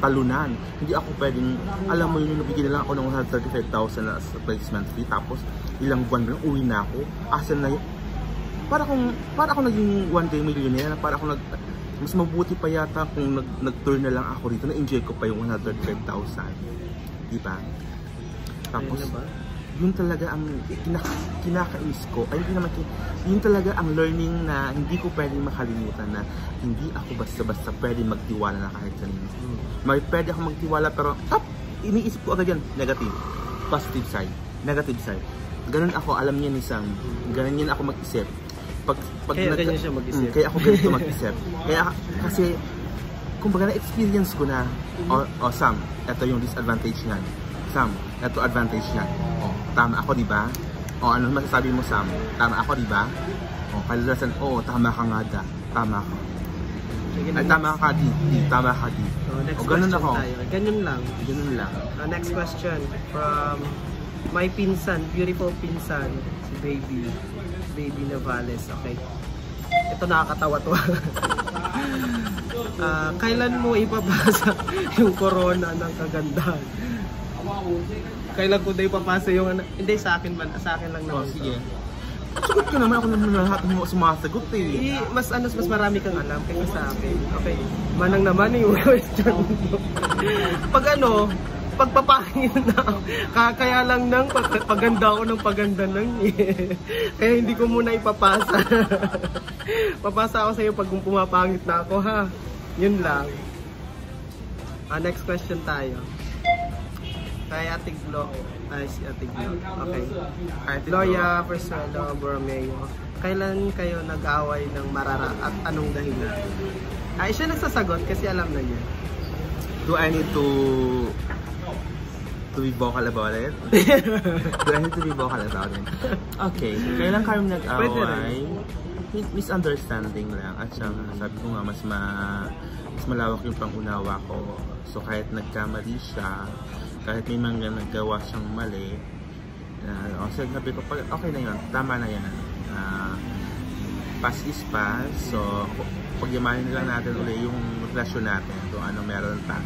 talunan. Hindi ako pwedeng, alam mo yun, nabigyan na lang ako ng 135,000 na placement fee. Tapos, ilang buwan lang, uwi na ako. Asan na yun? Para kung, para ako naging one day millionaire, para ako nag, mas mabuti pa yata kung nag, nag-tour na lang ako dito, na-enjoy ko pa yung 135,000. Diba? Tapos, Ayun na ba? yun talaga ang kinaka, kinakainis ko. Ay, hindi naman, yun talaga ang learning na hindi ko pwedeng makalimutan na hindi ako basta-basta pwedeng magtiwala na kahit kanino. May pwede ako magtiwala pero, tap, iniisip ko agad yan, negative. Positive side, negative side. Ganun ako, alam niya ni Sam. Ganun yan ako mag-isip. Pag, pag Kaya ganyan siya mag-isip. Mm, kaya ako ganito mag-isip. kaya kasi, kumbaga na-experience ko na, o, o Sam, ito yung disadvantage niyan. Sam, ito advantage niyan. O, tama ako, di ba? O, ano masasabi mo, Sam? Tama ako, di ba? O, kalalasan, oo, tama ka nga da. Tama ka. Sige, Ay, tama ka, di. di tama ka, di. So, next O, ganun ako. tayo. Ganun lang. Ganun lang. Uh, next question from my pinsan, beautiful pinsan, si Baby, Baby Navales. Okay. Ito nakakatawa to. [laughs] Ah, kailan mo ipapasa [laughs] yung corona ng kagandahan? Kailan ko na ipapasa yung ano? Hindi, sa akin man. Sa akin lang naman. sige. Sagot ka naman, ako naman lahat mo sumasagot eh. Eh, mas ano, mas marami kang alam kaysa sa akin. Okay, manang naman yung [laughs] question mo. pag ano, pagpapangin na, ka- kaya lang nang pag- paganda ako ng paganda lang eh. [laughs] Kaya hindi ko muna ipapasa. [laughs] Papasa ako sa iyo pag pumapangit na ako ha. Yun lang. Ah, next question tayo. Kay Ate Glo. Ay, si Ate Glo. Okay. Ate Loya Persuelo Borromeo. Kailan kayo nag-away ng marara at anong dahilan? Ay, siya nagsasagot kasi alam na niya. Do I need to to be vocal about it? [laughs] Do I need to be vocal about it? Okay, kailan kami nag-away? Misunderstanding lang. At saka, sabi ko nga, mas, ma, mas malawak yung pangunawa ko. So kahit nagkamali siya, kahit may mga nagawa siyang mali, uh, so sabi ko, "Pag- okay na yun, tama na yan. Ah, past is past. So, pagyamanin lang natin ulit yung relasyon natin kung ano meron pa.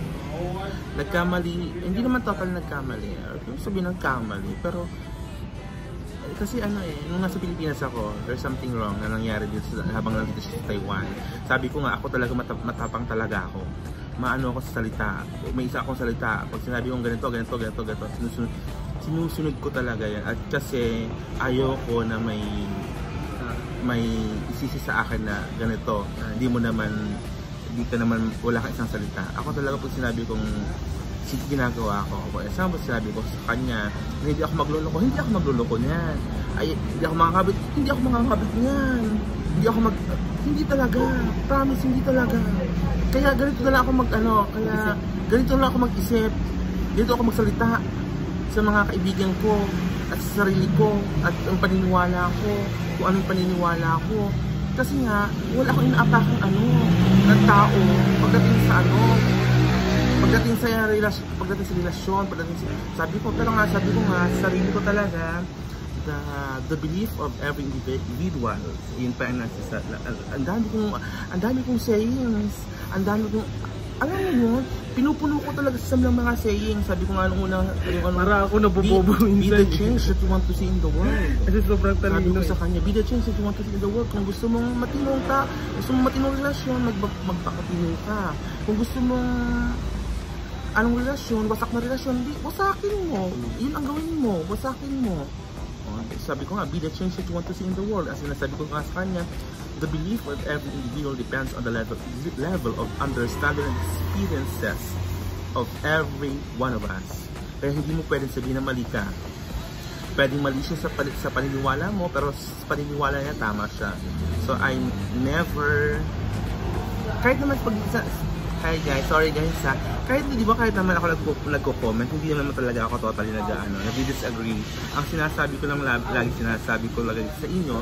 Nagkamali, hindi naman total nagkamali. Or Yung sabihin ng kamali, pero kasi ano eh, nung nasa Pilipinas ako, there's something wrong na nangyari dito sa, habang nandito sa Taiwan. Sabi ko nga, ako talaga matap, matapang talaga ako. Maano ako sa salita. May isa akong salita. Pag sinabi kong ganito, ganito, ganito, ganito, sinusunod, sinusunod ko talaga yan. At kasi ayoko na may may isisi sa akin na ganito, hindi mo naman, hindi ka naman, wala kang isang salita. Ako talaga pag sinabi kong sige ginagawa ko, for example, sinabi ko sa kanya, na hindi ako magluloko, hindi ako magluloko niyan. Ay, hindi ako makakabit, hindi ako makakabit niyan. Hindi ako mag, hindi talaga, promise, hindi talaga. Kaya ganito na lang ako mag, ano, kaya ganito na lang ako mag-isip, ganito ako magsalita sa mga kaibigan ko at sa sarili ko at ang paniniwala ko kung anong paniniwala ko kasi nga wala akong inaapakang ano ng tao pagdating sa ano pagdating sa relasyon pagdating sa relasyon pagdating sa sabi ko pero nga sabi ko nga sa sarili ko talaga the the belief of every individual nasa sa ang dami kong ang dami kong sayings ang dami kong alam mo pinupuno ko talaga sa ng mga sayings sabi ko nga nung una yung ano Para ako nabobobo be, be the minsan. change that you want to see in the world Kasi sobrang sabi talino ko eh. sa kanya, be the change that you want to see in the world. Kung gusto mong matinong ka, gusto mong matinong relasyon, magba magpakatino ka. Kung gusto mong anong relasyon, wasak na relasyon, di, wasakin mo. Yun ang gawin mo, wasakin mo. Sabi ko nga, be the change that you want to see in the world. As sinasabi ko nga sa kanya, the belief of every individual depends on the level, level of understanding and experiences of every one of us. Kaya hindi mo pwedeng sabihin na mali ka pwedeng mali siya sa, sa paniniwala mo, pero sa paniniwala niya tama siya. So, I never, kahit naman pag, sa, hi guys, sorry guys ha, kahit di ba kahit naman ako nagko, nagko-comment, hindi naman talaga ako totally nag, ano, nag-disagree. Ang sinasabi ko lang lagi sinasabi ko lagi sa inyo,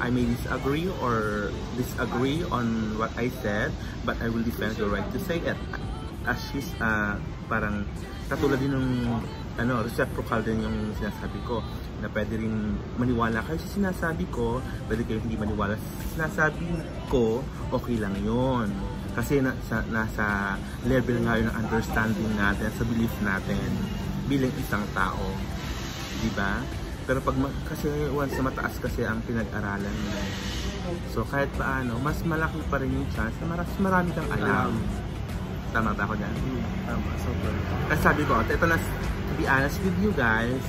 I may disagree or disagree on what I said, but I will defend the right to say it. As she's, uh, parang, katulad din ng ano, reciprocal din yung sinasabi ko na pwede rin maniwala kayo sa sinasabi ko, pwede kayo hindi maniwala sa sinasabi ko, okay lang yon Kasi na, sa, nasa level nga yun ng understanding natin, sa belief natin bilang isang tao. Di ba? Pero pag kasi once na mataas kasi ang pinag-aralan mo. So kahit paano, mas malaki pa rin yung chance na maras marami kang alam. Tama ba ako dyan? Hmm, Tama, sobrang. Kasi sabi ko, ito na, to be honest with you guys,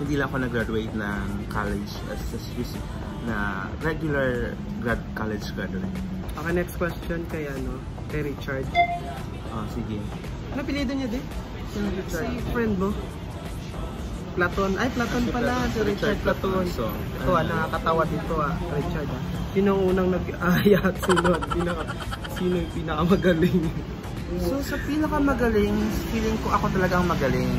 hindi lang ako nag-graduate ng college as as na regular grad college graduate. Okay, next question kay ano, kay Richard. Oh, sige. Ano apelyido niya din? Si Richard? friend mo? Platon. Ay, Platon Si pala. Platon. Si Richard Richard Platon. Platon. So, Ito ah, ano? nakakatawa dito ah, Richard ah. Sino ang unang nag-aya at sino ang pinaka, sino yung pinakamagaling? So, sa pinakamagaling, feeling ko ako talaga ang magaling.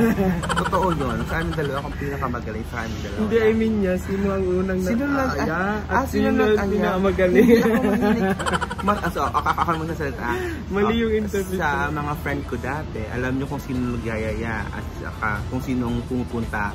[laughs] Totoo yun. Sa amin dalawa, akong pinakamagaling sa amin dalawa. Hindi, I mean niya, sino ang unang Sino nag nag-aya ah, at sino sino ang nag-aya? pinakamagaling? Hindi ako mahilig. [laughs] Mas, ah, so, ako muna salita. Mali yung Ah, interpretation. Sa mga friend ko dati, alam nyo kung sino nagyayaya at saka kung sinong pumupunta.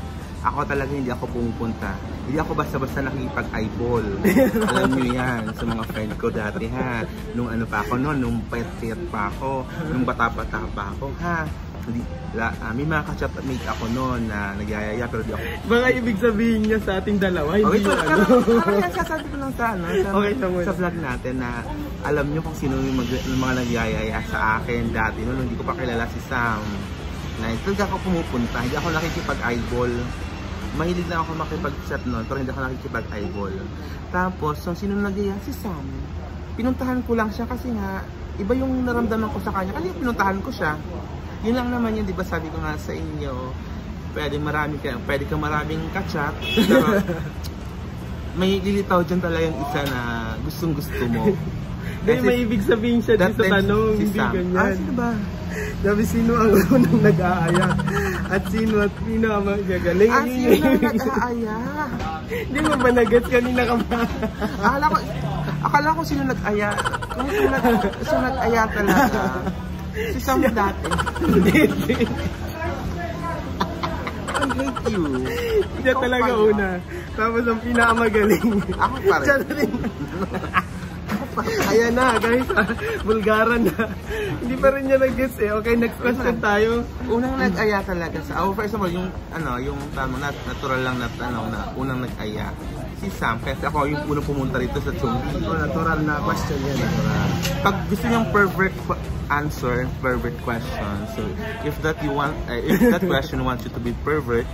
Ako talaga hindi ako pumupunta. Hindi ako basta-basta nakikipag-eyeball. [laughs] alam nyo yan sa mga friend ko dati ha. Nung ano pa ako noon, nung pet-pet pa ako, nung bata-bata pa ako ha. hindi, la, ah, may mga ka-chat mate ako noon na nagyayaya pero di ako. Baka ibig sabihin niya sa ating dalawa, hindi Okay, so, ano. parang yan sasabi ko lang sa, ano, sa, Okay, sa sa vlog natin na alam nyo kung sino yung, mag, yung mga nagyayaya sa akin dati noon hindi ko pa kilala si Sam. Na talaga ako pumupunta, hindi ako nakikipag-eyeball. Mahilig lang ako makipag-chat noon pero hindi ako nakikipag-eyeball. Tapos, so, sino nagyayaya? Si Sam. Pinuntahan ko lang siya kasi nga, iba yung naramdaman ko sa kanya. Kasi pinuntahan ko siya. Yun lang naman yun, di ba sabi ko nga sa inyo, pwede marami ka, pwede ka maraming kachat, pero [laughs] may lilitaw dyan talaga yung isa na gustong gusto mo. Hindi, may ibig sabihin siya dito sa tanong, si hindi Sam. ganyan. Ah, sino ba? Sabi, sino ang [laughs] unang nag-aaya? At sino at sino ang magagaling? Ah, sino [laughs] yun. na nag-aaya? Hindi mo ba nagets kanina ka pa? Akala ko, akala ko sino nag-aya. Kung sino, nag, sino nag-aya talaga. Si Sam dati. I hate you. Siya talaga pala. una. Tapos ang pinakamagaling. Ako pa rin. Siya na rin. [laughs] [laughs] Ayan na, guys. ah, Bulgaran na. [laughs] Hindi pa rin niya nag-gets eh. Okay, next question tayo. Unang nag-aya talaga sa, oh, first of all, yung, ano, yung, tama, nat, natural lang na, ano, na unang nag-aya. Si Sam, kasi ako yung unang pumunta rito sa Chumbi. Oh, natural na question yan. Uh, pag gusto niyong pervert qu- answer, pervert question, so if that you want, uh, if that [laughs] question wants you to be pervert,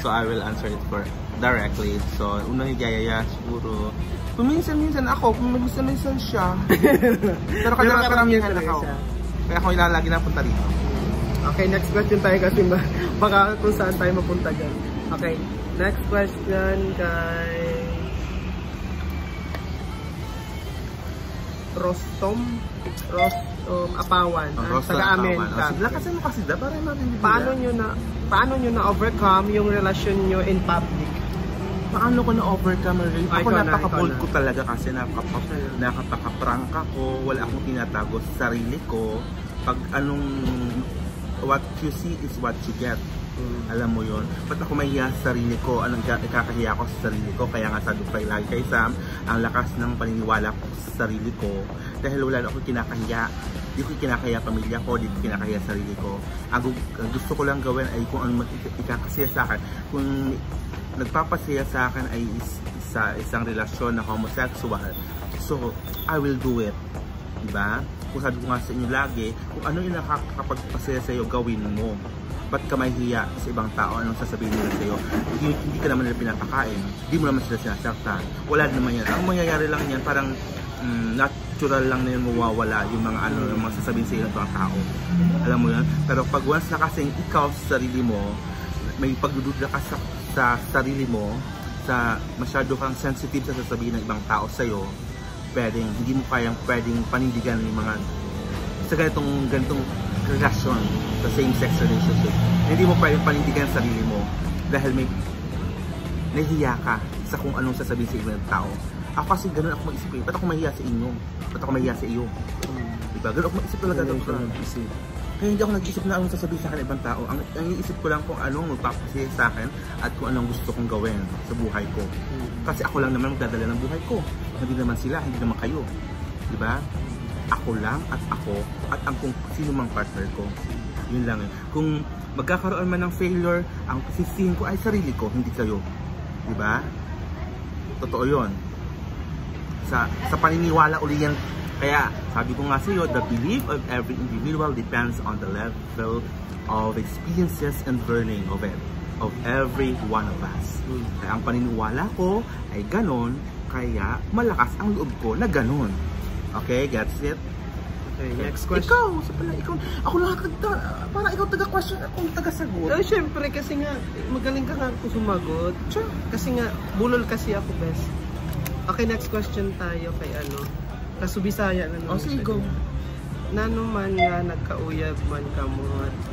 so I will answer it for directly. So, unang higayaya siguro, kuminsan-minsan ako, kuminsan-minsan siya. [laughs] Pero karamihan karamihan talaga ako. Kaya ako ilalagi na punta rito. Okay, next question tayo kasi ba, [laughs] baka kung saan tayo mapunta dyan. Okay, next question kay Rostom Rostom Apawan ah, Rosa taga Apawan. Amerika. Oh, Lakasan mo kasi da, para marinig Paano nyo na paano nyo na overcome yung relasyon nyo in public? Paano ko na-overcome Ay, Ako ikaw napaka-bold na. ko talaga kasi napaka nakapaka-prank ako. Wala akong tinatago sa sarili ko. Pag anong what you see is what you get. Alam mo yon. Ba't ako mahiya sa sarili ko? Anong ka- ikakahiya ko sa sarili ko? Kaya nga ko kay lagi kay Sam, ang lakas ng paniniwala ko sa sarili ko. Dahil wala na ako kinakahiya. Di ko kinakahiya pamilya ko, di ko kinakahiya sarili ko. Ang, gu- ang gusto ko lang gawin ay kung ano ikakasiya sa akin. Kung nagpapasaya sa akin ay is, sa isang relasyon na homosexual. So, I will do it. Diba? Kung sabi ko nga sa inyo lagi, kung ano yung nakakapagpasaya sa iyo, gawin mo. Ba't ka mahihiya sa ibang tao? Anong sasabihin nila sa iyo? Hindi, hindi ka naman nila pinapakain. Hindi mo naman sila sinasaktan. Wala naman yan. Ang mangyayari lang yan, parang mm, natural lang na yun mawawala yung mga ano, yung mga sasabihin sa iyo ng ibang tao. Alam mo yan? Pero pag once na kasing ikaw sa sarili mo, may pagdududa ka sa, sa sarili mo, sa masyado kang sensitive sa sasabihin ng ibang tao sa iyo, pwedeng hindi mo kayang pwedeng panindigan yung mga sa ganitong ganitong relasyon sa same-sex relationship. Hindi mo pwedeng panindigan ang sarili mo dahil may nahihiya ka sa kung anong sasabihin sa ibang tao. Ako kasi ganun ako mag-isip eh. Ba't ako mahihiya sa inyo? Ba't ako mahihiya sa iyo? Diba? Ganun ako mag-isip talaga. Ganun ka mag-isip. Kaya hindi ako nag-isip na anong sasabihin sa akin ng ibang tao. Ang, ang iisip ko lang kung anong magpapasaya sa akin at kung anong gusto kong gawin sa buhay ko. Kasi ako lang naman magdadala ng buhay ko. Hindi naman sila, hindi naman kayo. Di ba? Ako lang at ako at ang kung sino mang partner ko. Yun lang. Kung magkakaroon man ng failure, ang sisihin ko ay sarili ko, hindi kayo. Di ba? Totoo yun. Sa, sa paniniwala uli yan. Kaya sabi ko nga sa iyo, the belief of every individual depends on the level of experiences and learning of it. Of every one of us. Kaya ang paniniwala ko ay ganon, kaya malakas ang loob ko na ganon. Okay, gets it? Okay, next question. Ikaw, sa pala, ikaw, ako lang kagda, para ikaw taga-question, ako taga-sagot. Eh, syempre, kasi nga, magaling ka nga kung sumagot. Sure. Kasi nga, bulol kasi ako, best. Okay, next question tayo kay ano. Kasubisaya na Oh, naman sige, siya go. Nano man nga nagkauyab man ka mo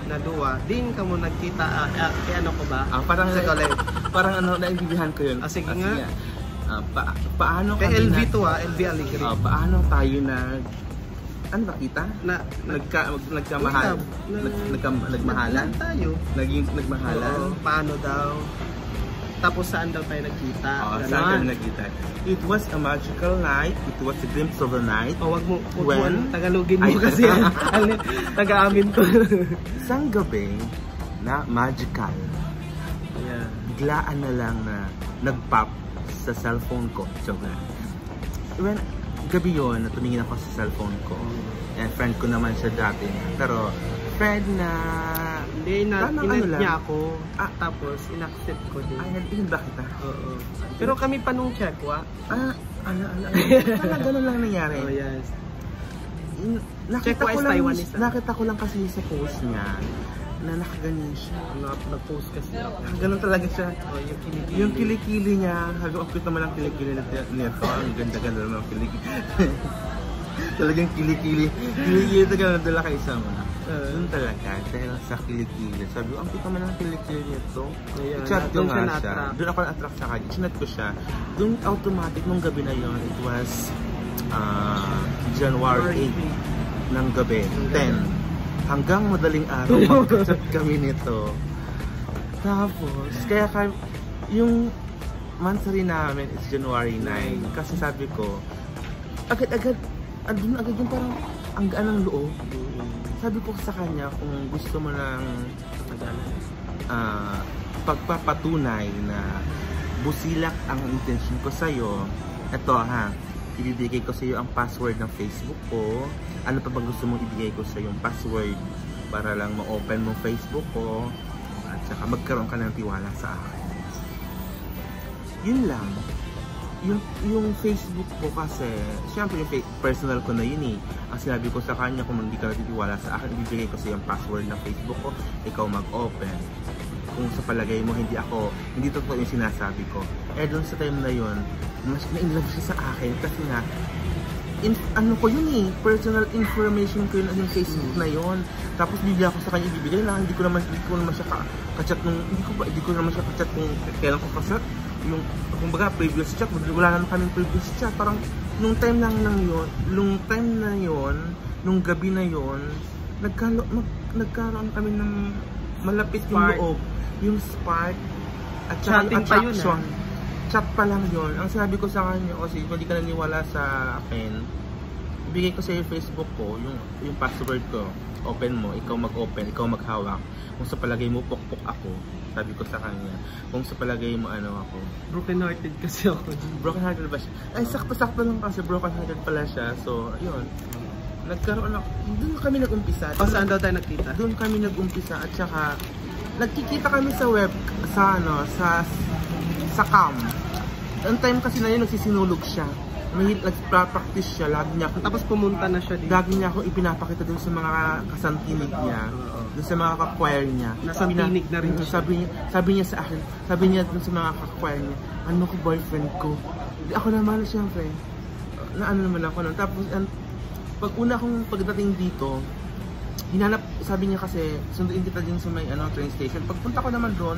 na duwa, din ka mo nagkita, ah, ah, kay ano ko ba? Ah, parang, Sa college. parang ano, naibibihan ko yun. Ah, sige nga. Ah, pa, paano Kay kami LV to ah, LV Aligre. Ah, paano tayo nag ano ba kita? na, Nagka, mag- nagkamahal. Nag, na- nagka, nagmahalan? nag- tayo. Naging nagmahalan? Oo, paano daw? Tapos saan daw tayo nagkita? Oh, Ganon. saan kami nagkita? It was a magical night. It was a glimpse of the night. O, wag mo, wag When? mo, [laughs] Tagalogin mo kasi. ano, Taga-amin ko. [laughs] Isang gabi na magical. yeah. Biglaan na lang na nag-pop sa cellphone ko. Lang. When, gabi yun, na tumingin ako sa cellphone ko. And friend ko naman siya dati. Pero, friend na... Hindi, na, inad ano lang. niya ako. Ah. Tapos, inaccept ko din. Ay, nandun ba kita? Oo. Pero kami pa nung checkwa. Ah, ala, ala. [laughs] Parang ganun lang nangyari. Oh, yes. Check nakita ko lang, Taiwanese, ah. nakita ko lang kasi sa post niya na nakaganyan siya. Ano, nag-post kasi. Ganun talaga siya. Oh, yung kinikili. Yung kilikili niya, ang cute naman ang kilikili nito. Ang ganda-ganda naman ang kilikili. [laughs] Talagang kilikili. Kilikili talaga nadala kay Sama. Uh, Doon talaga, dahil sa kilikili. Sabi ko, ang cute naman ang kilikili nito. I-chat ko nga siya. Doon ako na-attract sa kanya. Chinat ko siya. Doon automatic nung gabi na yon it was ah, January 8 ng gabi, 10. Hanggang madaling araw, [laughs] magkachat kami nito. Tapos, kaya kami, yung monthly namin is January 9. Kasi sabi ko, agad-agad, andun agad yung parang ang gaan ng loob. Sabi ko sa kanya, kung gusto mo ng ah, pagpapatunay na busilak ang intention ko sa'yo, eto ha, ibibigay ko sa'yo ang password ng Facebook ko. Ano pa ba gusto mong ibigay ko sa'yo yung password para lang ma-open mo Facebook ko at saka magkaroon ka ng tiwala sa akin. Yun lang. Yung, yung Facebook ko kasi, syempre yung personal ko na yun eh. Ang sinabi ko sa kanya, kung hindi ka natitiwala sa akin, ibibigay ko sa yung password ng Facebook ko, ikaw mag-open. Kung sa palagay mo, hindi ako, hindi totoo yung sinasabi ko. Eh, doon sa time na yun, mas na-inlove siya sa akin kasi nga, in, ano ko yun eh, personal information ko yun, yung Facebook na yun. Tapos bigla ako sa kanya ibibigay na hindi ko naman hindi ko naman siya ka, kachat nung hindi ko ba hindi ko naman siya kachat kung kailan ko kachat yung kumbaga previous chat wala naman kaming previous chat parang nung time lang nang yun nung time na yun nung gabi na yun nagkalo, mag, nagkaroon kami ng malapit yung Spark. loob. Yung spark at saka yung Chatting pa yun, attraction. chat pa lang yun. Ang sabi ko sa kanya kasi kung di ka naniwala sa akin ibigay ko sa iyo Facebook ko yung yung password ko open mo ikaw mag-open ikaw maghawak. Kung sa palagay mo pokpok ako sabi ko sa kanya. Kung sa palagay mo ano ako. Broken hearted kasi ako. broken hearted ba siya? Ay sakto-sakto lang kasi broken hearted pala siya. So yun nagkaroon ako doon kami nag-umpisa. O saan daw tayo nagkita? doon kami nag-umpisa at saka nagkikita kami sa web sa ano sa sa cam. Ang time kasi na yun nagsisinulog siya may nagpa-practice siya lagi niya ako Tapos pumunta na siya dito. lagi niya ako ipinapakita dun sa mga kasantinig niya dun sa mga ka-choir niya Nasantinig na rin siya. sabi niya sabi niya sa akin sabi niya dun sa mga ka-choir niya ano ko boyfriend ko Di ako naman siyempre na ano naman ako nun tapos an- pag una kong pagdating dito hinanap, sabi niya kasi, sunduin kita din sa may ano, train station. Pagpunta ko naman doon,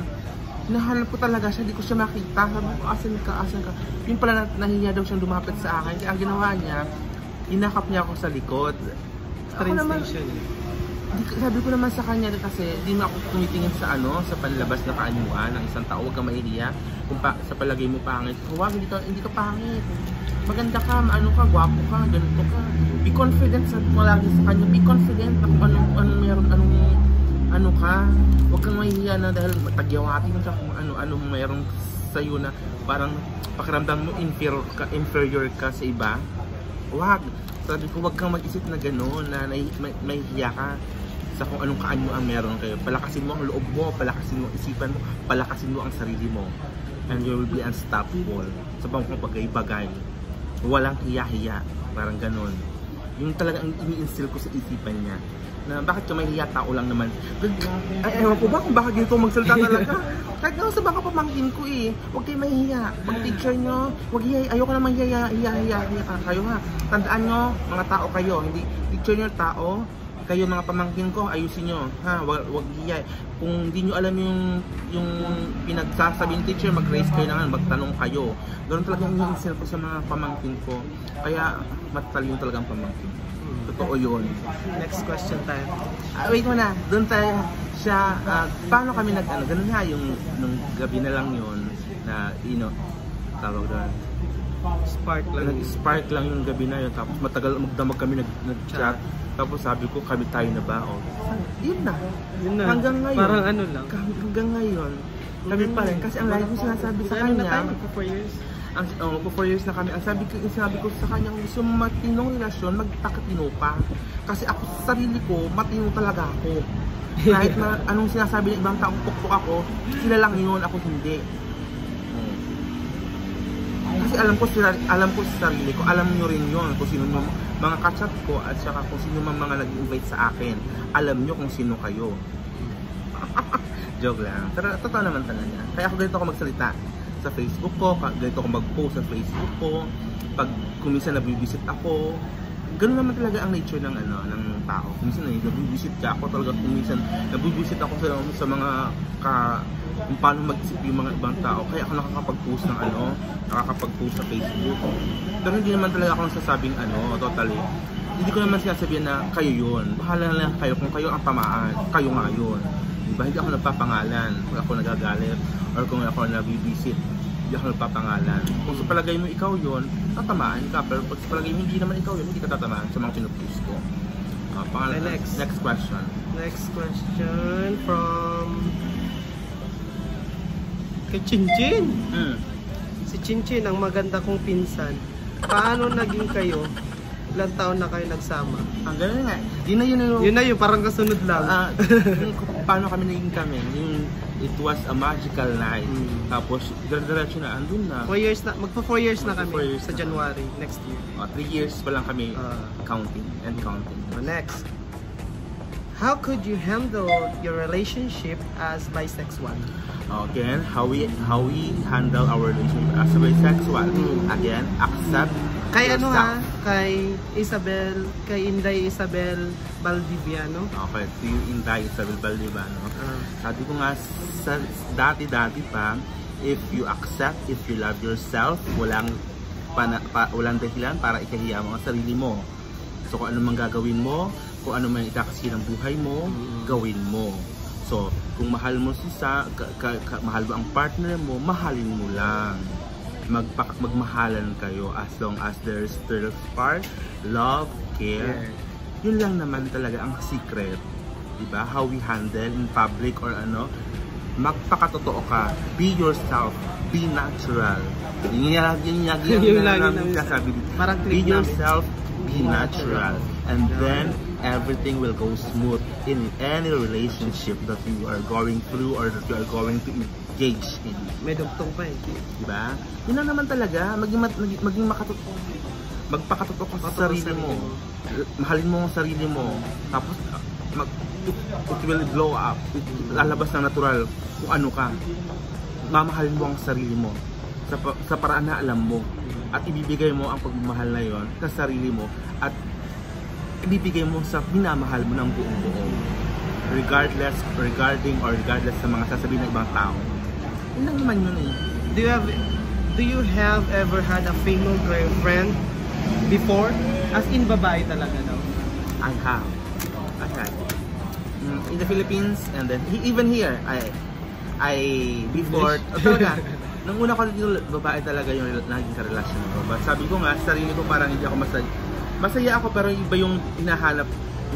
hinahanap ko talaga siya, hindi ko siya makita. Sabi ko, asan ka, asan ka? Yun pala, na- nahihiya daw siyang lumapit sa akin. Kaya ang ginawa niya, inakap niya ako sa likod. Ako Train naman, station. di, sabi ko naman sa kanya kasi, di na ako tumitingin sa ano, sa panlabas na kaanyuan ng isang tao. Huwag ka mahihiya. Kung pa, sa palagay mo pangit, huwag, hindi ka, hindi ka pangit. Maganda ka, ano ka, gwapo ka, ganito ka. Be confident sa mo lagi sa kanya. Be confident na kung anong, anong meron, anong, ano ka. Huwag kang mahihiya na dahil tagyawatin ka kung ano, anong meron sa'yo na parang pakiramdam mo inferior ka, inferior ka sa iba. Huwag. Sabi ko, huwag kang mag-isip na gano'n, na may, may, mahihiya ka sa kung anong kaanyo ang meron kayo. Palakasin mo ang loob mo, palakasin mo ang isipan mo, palakasin mo ang sarili mo. And you will be unstoppable sa bang bagay-bagay. Walang hiya-hiya. Parang ganon. Yung talagang ini-instill ko sa isipan niya na bakit ka mahihiya tao lang naman. Ay, ewan ko ba kung bakit ganito magsalita talaga. Kahit nga sa baka pamangkin ko eh. Huwag kayo mahihiya. Pag teacher nyo, huwag hiya. Ayoko naman hiya, hiya, hiya, hiya ka kayo ha. Tandaan nyo, mga tao kayo. Hindi, teacher nyo tao, kayo mga pamangkin ko, ayusin nyo. Ha, wag, wag hiya. Kung hindi nyo alam yung, yung pinagsasabi ng teacher, mag-raise kayo na nga, magtanong kayo. Ganun talaga yung ini-instill ko sa mga pamangkin ko. Kaya, matatalino talaga ang pamangkin. Totoo yun. Next question tayo. Ah, wait mo na, doon tayo siya, ah, paano kami nag, ano, ganun nga yung, nung gabi na lang yun, na, you know, tawag doon, Spark lang. nag-spark lang yung gabi na yun. Tapos matagal magdamag kami nag- nag-chat. Tapos sabi ko, kami tayo na ba? O, yun na. Yun na. Hanggang ngayon. Parang ano lang. Hanggang ngayon. Kami pa rin. Kasi ang lagi ko sinasabi sa Ano na tayo? kanya, Magpa 4 years? Ang oh, po 4 years na kami, ang sabi ko, sabi ko sa kanya, gusto mo matinong relasyon, magtakatino ka. Kasi ako sa sarili ko, matino talaga ako. [laughs] Kahit na anong sinasabi ng ibang taong pukpok ako, sila lang yun, ako hindi. Kasi alam ko sila, alam ko sa sarili ko, alam nyo rin yun kung sino yung mga kachat ko at saka kung sino man mga nag-invite sa akin. Alam nyo kung sino kayo. [laughs] Joke lang. Pero totoo naman talaga. Kaya ako ganito ako magsalita sa Facebook ko, ganito ako mag-post sa Facebook ko. Pag kuminsan nabibisit ako, ganun naman talaga ang nature ng ano ng tao. Minsan eh, nabibisit ka ako talaga minsan nabibisit ako sa, sa mga ka kung paano mag-isip yung mga ibang tao. Kaya ako nakakapag-post ng ano, nakakapag-post sa Facebook. Pero hindi naman talaga ako nagsasabing ano, totally. Hindi ko naman sinasabihan na kayo yun. Bahala na lang kayo kung kayo ang tamaan. Kayo nga yun. Diba? Hindi ako nagpapangalan. Ako nagagalit or kung ako nabibisit. Hindi ako nagpapangalan. Kung sa palagay mo ikaw yun, tatamaan ka. Pero pag sa palagay mo hindi naman ikaw yun, hindi ka tatamaan sa mga pinupost ko. Uh, pangalan, Okay, next. next question. Next question from... Kay Chinchin. Mm. Si Chinchin, ang maganda kong pinsan. Paano naging kayo? Ilang taon na kayo nagsama? Ang ganun nga. Yun na yun yung... Yun na yun, parang kasunod lang. Ah, [laughs] kung paano kami naging kami. Yung it was a magical night. Mm. Tapos, dire-diretso na, andun na. 4 years na, magpa 4 years na Magpa kami four years sa na. January next year. Uh, three years pa lang kami Ah. counting and counting. So next. How could you handle your relationship as bisexual? Again, how we how we handle our relationship as bisexual. Mm. Again, accept Kay ano ha? Kay Isabel, kay Inday Isabel Valdiviano. Okay, you Inday Isabel Baldivano. Ah. Sabi ko nga, sa dati-dati pa, if you accept, if you love yourself, walang, pana, pa, walang dahilan para ikahiya mo ang sarili mo. So kung ano man gagawin mo, kung ano man ikakasi ng buhay mo, Mm. gawin mo. So, kung mahal mo si sa, ka, ka, ka- mahal mo ang partner mo, mahalin mo lang. Magpa, magmahalan kayo as long as there's still spark, love, care. Yun lang naman talaga ang secret. Diba? How we handle in public or ano. Magpakatotoo ka. Be yourself. Be natural. Yun yung yun yung lagi [laughs] Yung yung lagi namin namin kasabi. Be yourself. Be natural. And then, everything will go smooth in any relationship that you are going through or that you are going to engage in. May dugtong pa eh. Diba? Yun lang naman talaga. Maging, maging, maging makatotoo. Magpakatotoo ka sa sarili sa mo. Mahalin mo ang sarili mo. Tapos, mag, it, will glow up. It, lalabas na natural kung ano ka. Mamahalin mo ang sarili mo. Sa, sa paraan na alam mo. At ibibigay mo ang pagmamahal na yon sa sarili mo. At ibibigay mo sa minamahal mo ng buong buo. Regardless, regarding or regardless sa mga sasabihin ng ibang tao. Yun lang naman yun eh. Do you have Do you have ever had a female girlfriend before? As in babae talaga daw. I have. In the Philippines and then he- even here, I I before oh, talaga [laughs] nung una ko dito babae talaga yung naging karelasyon ko. But sabi ko nga sa sarili ko parang hindi ako masaya. Masaya ako pero iba yung hinahanap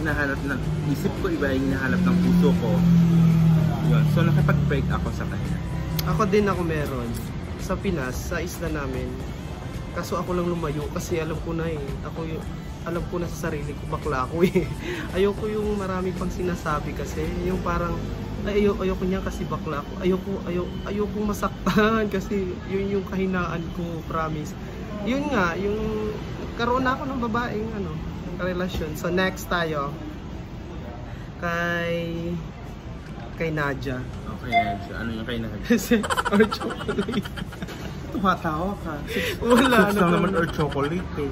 hinahanap ng isip ko, iba yung hinahanap ng puso ko. Yun. So nakipag-break ako sa kanya. Ako din ako meron. Sa Pinas, sa isla namin. Kaso ako lang lumayo kasi alam ko na eh. Ako yung, alam ko na sa sarili ko bakla ako eh. [laughs] Ayoko yung marami pang sinasabi kasi. Yung parang, ay, ayo, ayoko niya kasi bakla ako. Ayoko, ayoko, ayoko masaktan [laughs] kasi yun yung kahinaan ko, promise. Yun nga, yung karoon na ako ng babaeng ano, ng karelasyon. So next tayo. Kay kay Nadia. Okay, Nedjo. Ano yung kay na Sex [laughs] or chocolate? Tumatawa ka. Wala Fruits na lang naman or chocolate eh.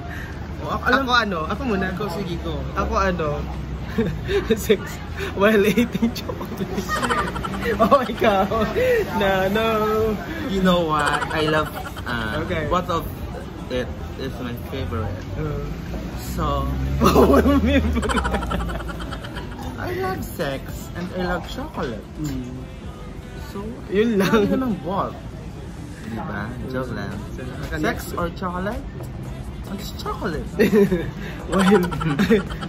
Ako, alam Ako ano? Ako muna. Ikaw, sige ko. Ako ano? [laughs] Sex while eating chocolate. [laughs] oh, ikaw. No, no. You know what? I love uh, Okay. both of it is my favorite. Uh, So. [laughs] I love sex and I love chocolate. Mm. So, Yun lang. Ano ng both? Di ba? Joke lang. Sex or chocolate? It's chocolate. [laughs] Well,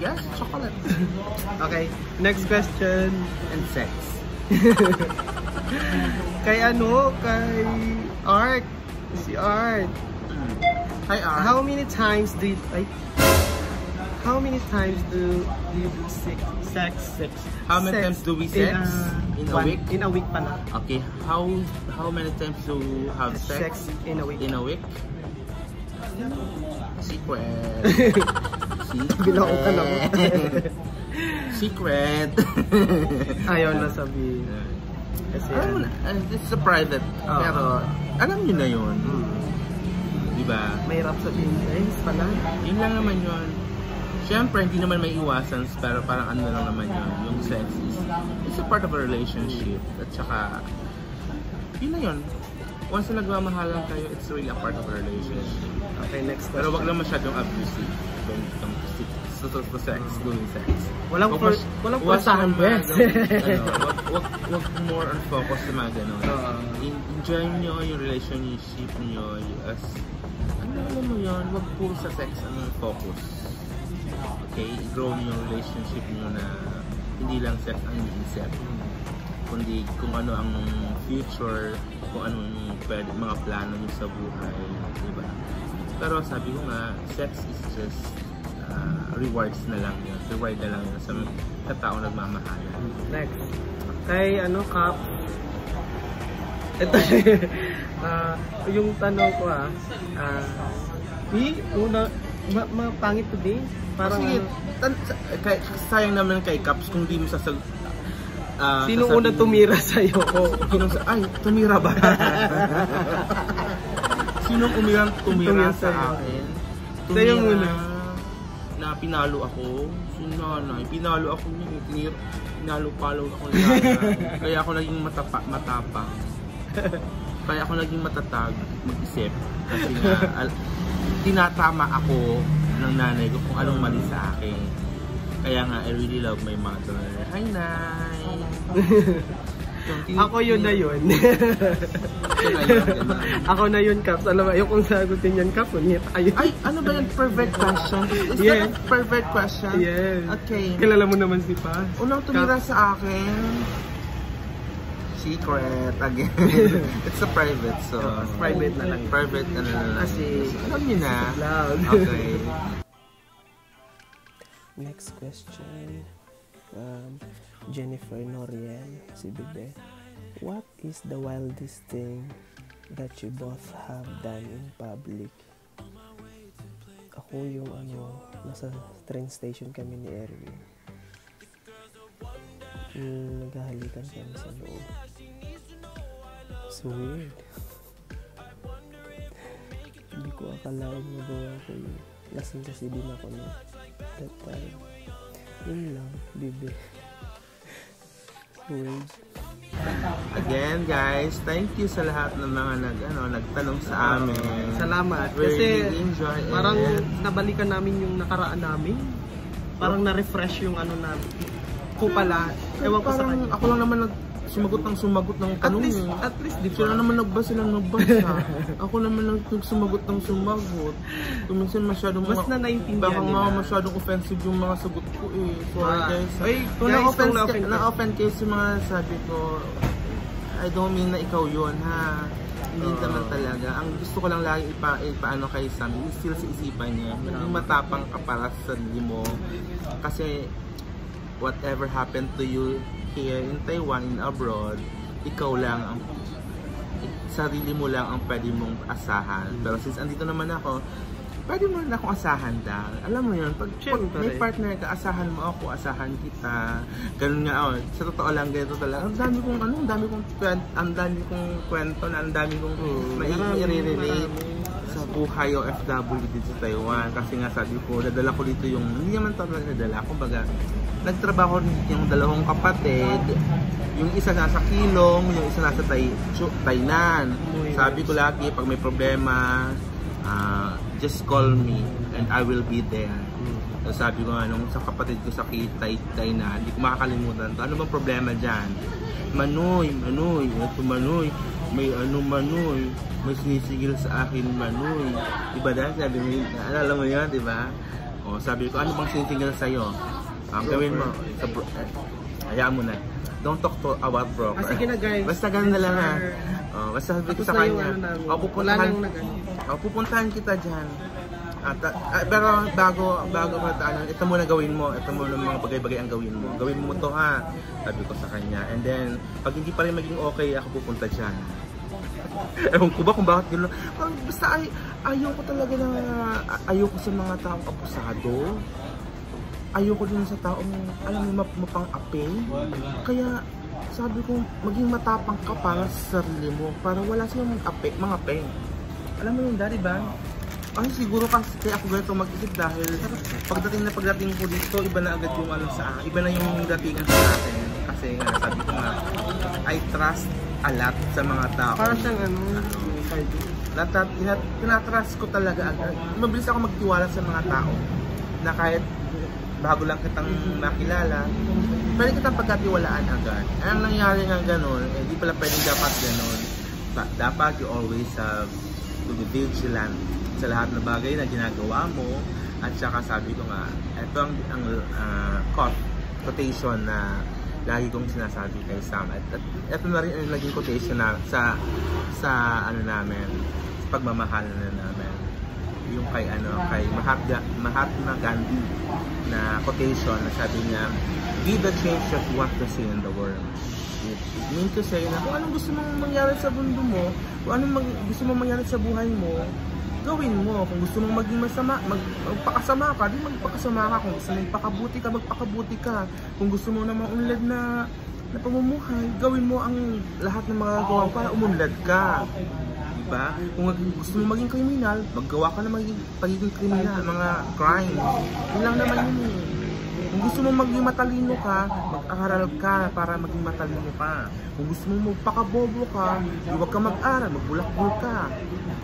yes, chocolate. okay, next question. And sex. [laughs] Kay ano? Kay Art. Si Art. Hi, Art. How many times do you, ay, how many times do you do sex? Sex. sex. How many sex times do we sex? In a one- week? In a week pala. Okay, how how many times do you have sex, Sex in a week. in a week? Secret. Bilang ka na mo. Secret. [laughs] Ayaw na sabihin. Kasi alam mo na, uh, it's a private. Oo. Pero, alam nyo na yun. Di ba? mahirap sabihin. Guys, pala. Yun lang naman yun. Siyempre, hindi naman may iwasan, pero parang ano lang naman yun. Yung sex is, it's a part of a relationship. At saka, yun na yun. Once na nagmamahalan kayo, it's really a part of a relationship. Okay, next question. Pero wag lang masyadong abusive comes to sex, to, to, to sex, doing sex. Walang for, mas- walang mga bes. [laughs] ano, wag, wag, wag more on focus sa mga ganun. En- Enjoy nyo yung relationship nyo as, ano alam mo yun, wag puro sa sex ang focus. Okay? I-grow nyo yung relationship nyo na hindi lang sex ang iniisip kundi kung ano ang future, kung ano yung pwede, mga plano nyo sa buhay, di ba? Pero sabi ko nga, sex is just uh, rewards na lang yun. Reward na lang yun sa, sa taong nagmamahalan. Next. Kay ano, Kap. Ito, [laughs] ah, yung tanong ko ah, ah, di, una, ma, ma, pangit today. Parang, Sige, ano, kay, sayang naman kay Caps kung di mo sasag... ah, sino una tumira sa'yo? Sinong sa... Ay, tumira ba? [laughs] Sinong umirang tumira Tumira sa akin? Sa'yo muna. Na pinalo ako. Si nanay, pinalo ako niya. Tinir, pinalo-palo ako ni nanay. [laughs] Kaya ako naging matapa, matapang. Kaya ako naging matatag mag-isip. Kasi nga, al- tinatama ako ng nanay ko kung anong mali sa akin. Kaya nga, I really love my mother. Hi, Nay! [laughs] Yung Ako yun na yun. [laughs] Ako na yun, Kaps. Alam mo, ayokong sagutin yan. Unyit ayun. Ay, ano ba yan? Perfect question? Is Yes. that a perfect question? Yes. Okay. Kilala mo naman si Paz. Unang tumira sa akin, secret again. [laughs] It's a private, so... Oo, private na lang. Private, ano na lang. Kasi- alam niyo na. Okay. [laughs] Next question from Jennifer Noriel, si Bebe. What is the wildest thing that you both have done in public? Ako yung ano, nasa train station kami ni Erwin. Yung naghahalikan kami sa loob. So weird. Hindi ko akalain magawa ko yun. Lasing kasi din ako no that time. Yun lang, bibi. Weird. Again, guys, thank you sa lahat ng mga nag, ano, nagtanong sa amin. Salamat. We Kasi really enjoy it. parang nabalikan namin yung nakaraan namin. Parang na-refresh yung ano namin. Ko pala. Ewan ko sa kanya. ako lang naman nag sumagot ng sumagot ng At tanong. least, eh. at least, di Sila naman nagbasa lang nagbasa. ako naman lang sumagot ng sumagot. Kung minsan masyadong Mas mga- na naintindihan Baka mga masyadong offensive yung mga sagot ko eh. Sorry Ah. guys. Ay, kung na-offend, kung ka, na-offend ka. na-offend kayo sa mga sabi ko, I don't mean na ikaw yun ha. Hindi Ah. naman talaga. Ang gusto ko lang lagi ipa, ipaano kay Sam, still sa isipan niya. Maging matapang ka para sa sarili mo. Kasi whatever happened to you here in Taiwan, in abroad, ikaw lang ang sarili mo lang ang pwede mong asahan. Pero since andito naman ako, pwede mo rin akong asahan dahil. Alam mo yun, pag, pag may partner ka, asahan mo ako, asahan kita. Ganun nga, oh, sa totoo lang, ganito talaga. Ang dami kong, ano, ang dami kong, ang dami kong kwento na, ang dami kong mai- marami, i-relate marami. sa buhay o FW dito sa Taiwan. Kasi nga sabi ko, dadala ko dito yung, hindi naman talaga nadala. Kumbaga, nagtrabaho yung dalawang kapatid. Yung isa nasa Kilong, yung isa nasa Tai, Tainan. Sabi ko lagi, pag may problema, ah, just call me and I will be there. So, sabi ko nga, nung sa kapatid ko sa Kitay, Tainan, hindi ko makakalimutan to. Ano bang problema dyan? Manoy, Manoy, ito Manoy. May ano manoy, may sinisigil sa akin manoy. Diba dahil sabi mo, naalala mo yan, di ba? O sabi ko, ano bang sinisigil sa'yo? Ang gawin mo, sa bro, eh, hayaan mo na. Don't talk to about broker. Ah, sige na, guys. Basta ganun na lang ha. Oh, basta sabi ko sa kanya, ano namin. o Wala pupuntahan, nang nag ano. o pupuntahan kita dyan. At, ah, pero bago bago pa ano, ito muna gawin mo, ito muna mga bagay-bagay ang gawin mo. Gawin mo to ha, sabi ko sa kanya. And then, pag hindi pa rin maging okay, ako pupunta dyan. [laughs] Ewan ko ba kung bakit gano'n. Ah, basta ay, ayoko talaga na, ayoko sa mga taong abusado. Ayoko din sa taong, alam mo, map- mapang-ape. Kaya, sabi ko, maging matapang ka para sa sarili mo. Para wala silang ape, mga ape. Alam mo yun, daddy ba? Ay, siguro kasi kaya ako ganito mag-isip dahil pagdating na pagdating ko dito, iba na agad yung ano sa iba na yung datingan sa akin. Kasi nga, sabi ko nga, I trust a lot sa mga tao. Para siyang ano, card. Nata, tina, tinatrust ko talaga agad. Mabilis ako magtiwala sa mga tao na kahit bago lang kitang makilala, pwede kitang pagkatiwalaan agad. Ang nangyari nga ganun, eh, di pala pwedeng dapat ganun. Dapat you always have to be vigilant sa lahat ng bagay na ginagawa mo. At saka sabi ko nga, ito ang, ang quote, quotation na lagi kong sinasabi kay Sam. At, at ito na rin ang naging quotation na sa sa ano namin, sa pagmamahal na namin. Yung kay ano, kay Mahatma, Mahatma Gandhi na quotation na sabi niya, be the change that you want to see in the world. It, it means to say na kung anong gusto mong mangyari sa mundo mo, kung anong mag- gusto mong mangyari sa buhay mo, gawin mo. Kung gusto mong maging masama, mag, magpakasama ka, di magpakasama ka. Kung gusto mong pakabuti ka, magpakabuti ka. Kung gusto mo namang unlad na na pamumuhay, gawin mo ang lahat ng mga gawa para umunlad ka. Diba? Kung gusto mo maging kriminal, maggawa ka na maging pagiging kriminal, mga crime. Yun lang naman yun eh. Kung gusto mo maging matalino ka, mag-aral ka para maging matalino ka. Kung gusto mo magpakabobo ka, huwag ka mag-aral, magbulakbol ka.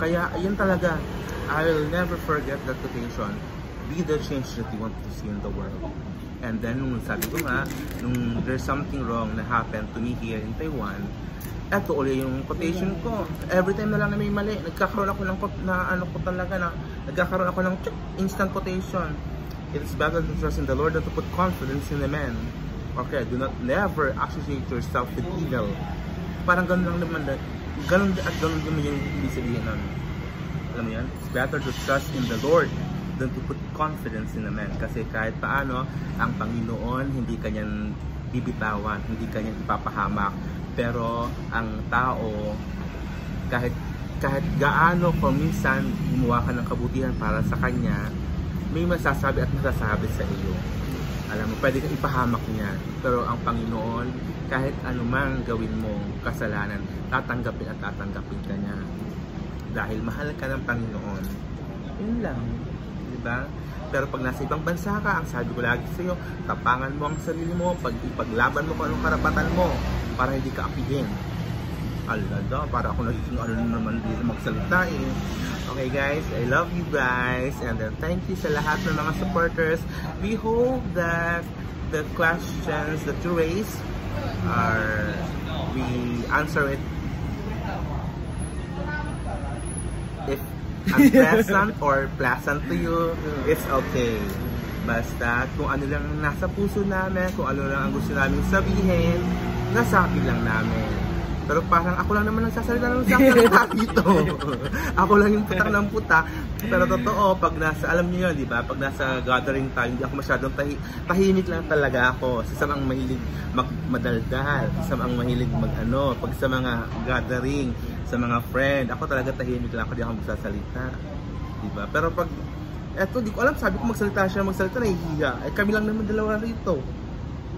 Kaya ayan talaga, I will never forget that quotation. Be the change that you want to see in the world. And then nung sabi ko nga, nung there's something wrong na happened to me here in Taiwan, eto ulit yung quotation ko. Every time na lang na may mali, nagkakaroon ako ng na ano ko talaga na, nagkakaroon ako ng instant quotation. It is better to trust in the Lord than to put confidence in the man. Okay, do not never associate yourself with evil. Parang ganun lang naman, na- ganun at ganun naman yung ibig sabihin nun. Alam mo yan? It's better to trust in the Lord than to put confidence in a man. Kasi kahit paano, ang Panginoon, hindi kanyan bibitawan, hindi kanyan ipapahamak. Pero ang tao, kahit kahit gaano kung minsan gumawa ka ng kabutihan para sa kanya, may masasabi at masasabi sa iyo. Alam mo, pwede kang ipahamak niya. Pero ang Panginoon, kahit anumang gawin mo kasalanan, tatanggapin at tatanggapin ka niya. Dahil mahal ka ng Panginoon. Yun lang. Di ba? Pero pag nasa ibang bansa ka, ang sabi ko lagi sa iyo, tapangan mo ang sarili mo, pag ipaglaban mo kung anong karapatan mo, para hindi ka apihin. Alada, para ako nagiging ano na naman dito magsalita eh. Okay guys, I love you guys and then thank you sa lahat ng mga supporters. We hope that the questions that you raise are we answer it if unpleasant [laughs] or pleasant to you, it's okay. Basta kung ano lang ang nasa puso namin, kung ano lang ang gusto namin sabihin, nasabi lang namin. Pero parang ako lang naman nagsasalita ng sasalita [laughs] dito. ako lang yung putak ng puta. Pero totoo, pag nasa, alam niyo yun, di ba? Pag nasa gathering time, hindi ako masyadong tahi, tahimik lang talaga ako. Sa samang mahilig mag, madaldal, sa samang mahilig mag ano, pag sa mga gathering, sa mga friend, ako talaga tahimik lang ako, di ako magsasalita. Di ba? Pero pag, eto, di ko alam, sabi ko magsalita siya, magsalita, nahihiya. Eh, kami lang naman dalawa rito.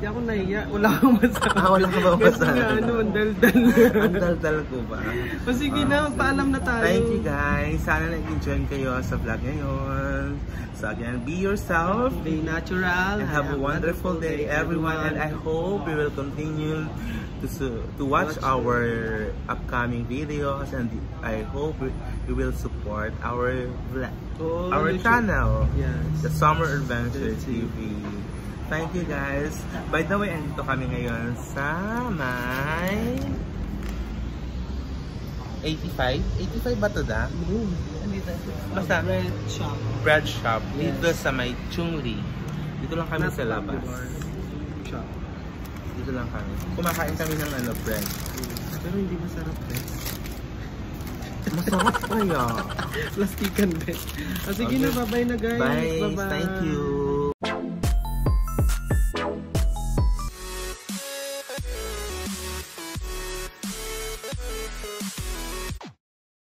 Hindi ako nahiya. Wala akong masabi. Ah, wala ka ba Kasi masabi? nga, ano, ang daldal. Ang daldal ko ba? o sige na, magpaalam na tayo. Thank you guys. Sana nag-enjoy kayo sa vlog ngayon. So again, be yourself. Be natural. And have a wonderful day everyone. And I hope you will continue to, to watch Watch our upcoming videos. And I hope you will support our vlog, Oh, our channel. Yes. The Summer Adventure TV. Thank you guys. By the way, andito kami ngayon sa may 85? 85 ba to da? Boom. Basta Red shop. bread shop Yes. dito sa may Chungli. Dito lang kami Not sa labas. Shop. Dito lang kami. Kumakain kami ng ano, bread. Pero hindi masarap eh. Masarap kaya. [laughs] Plastikan din. Ah, sige Okay. na, bye-bye na guys. Bye. Thank you.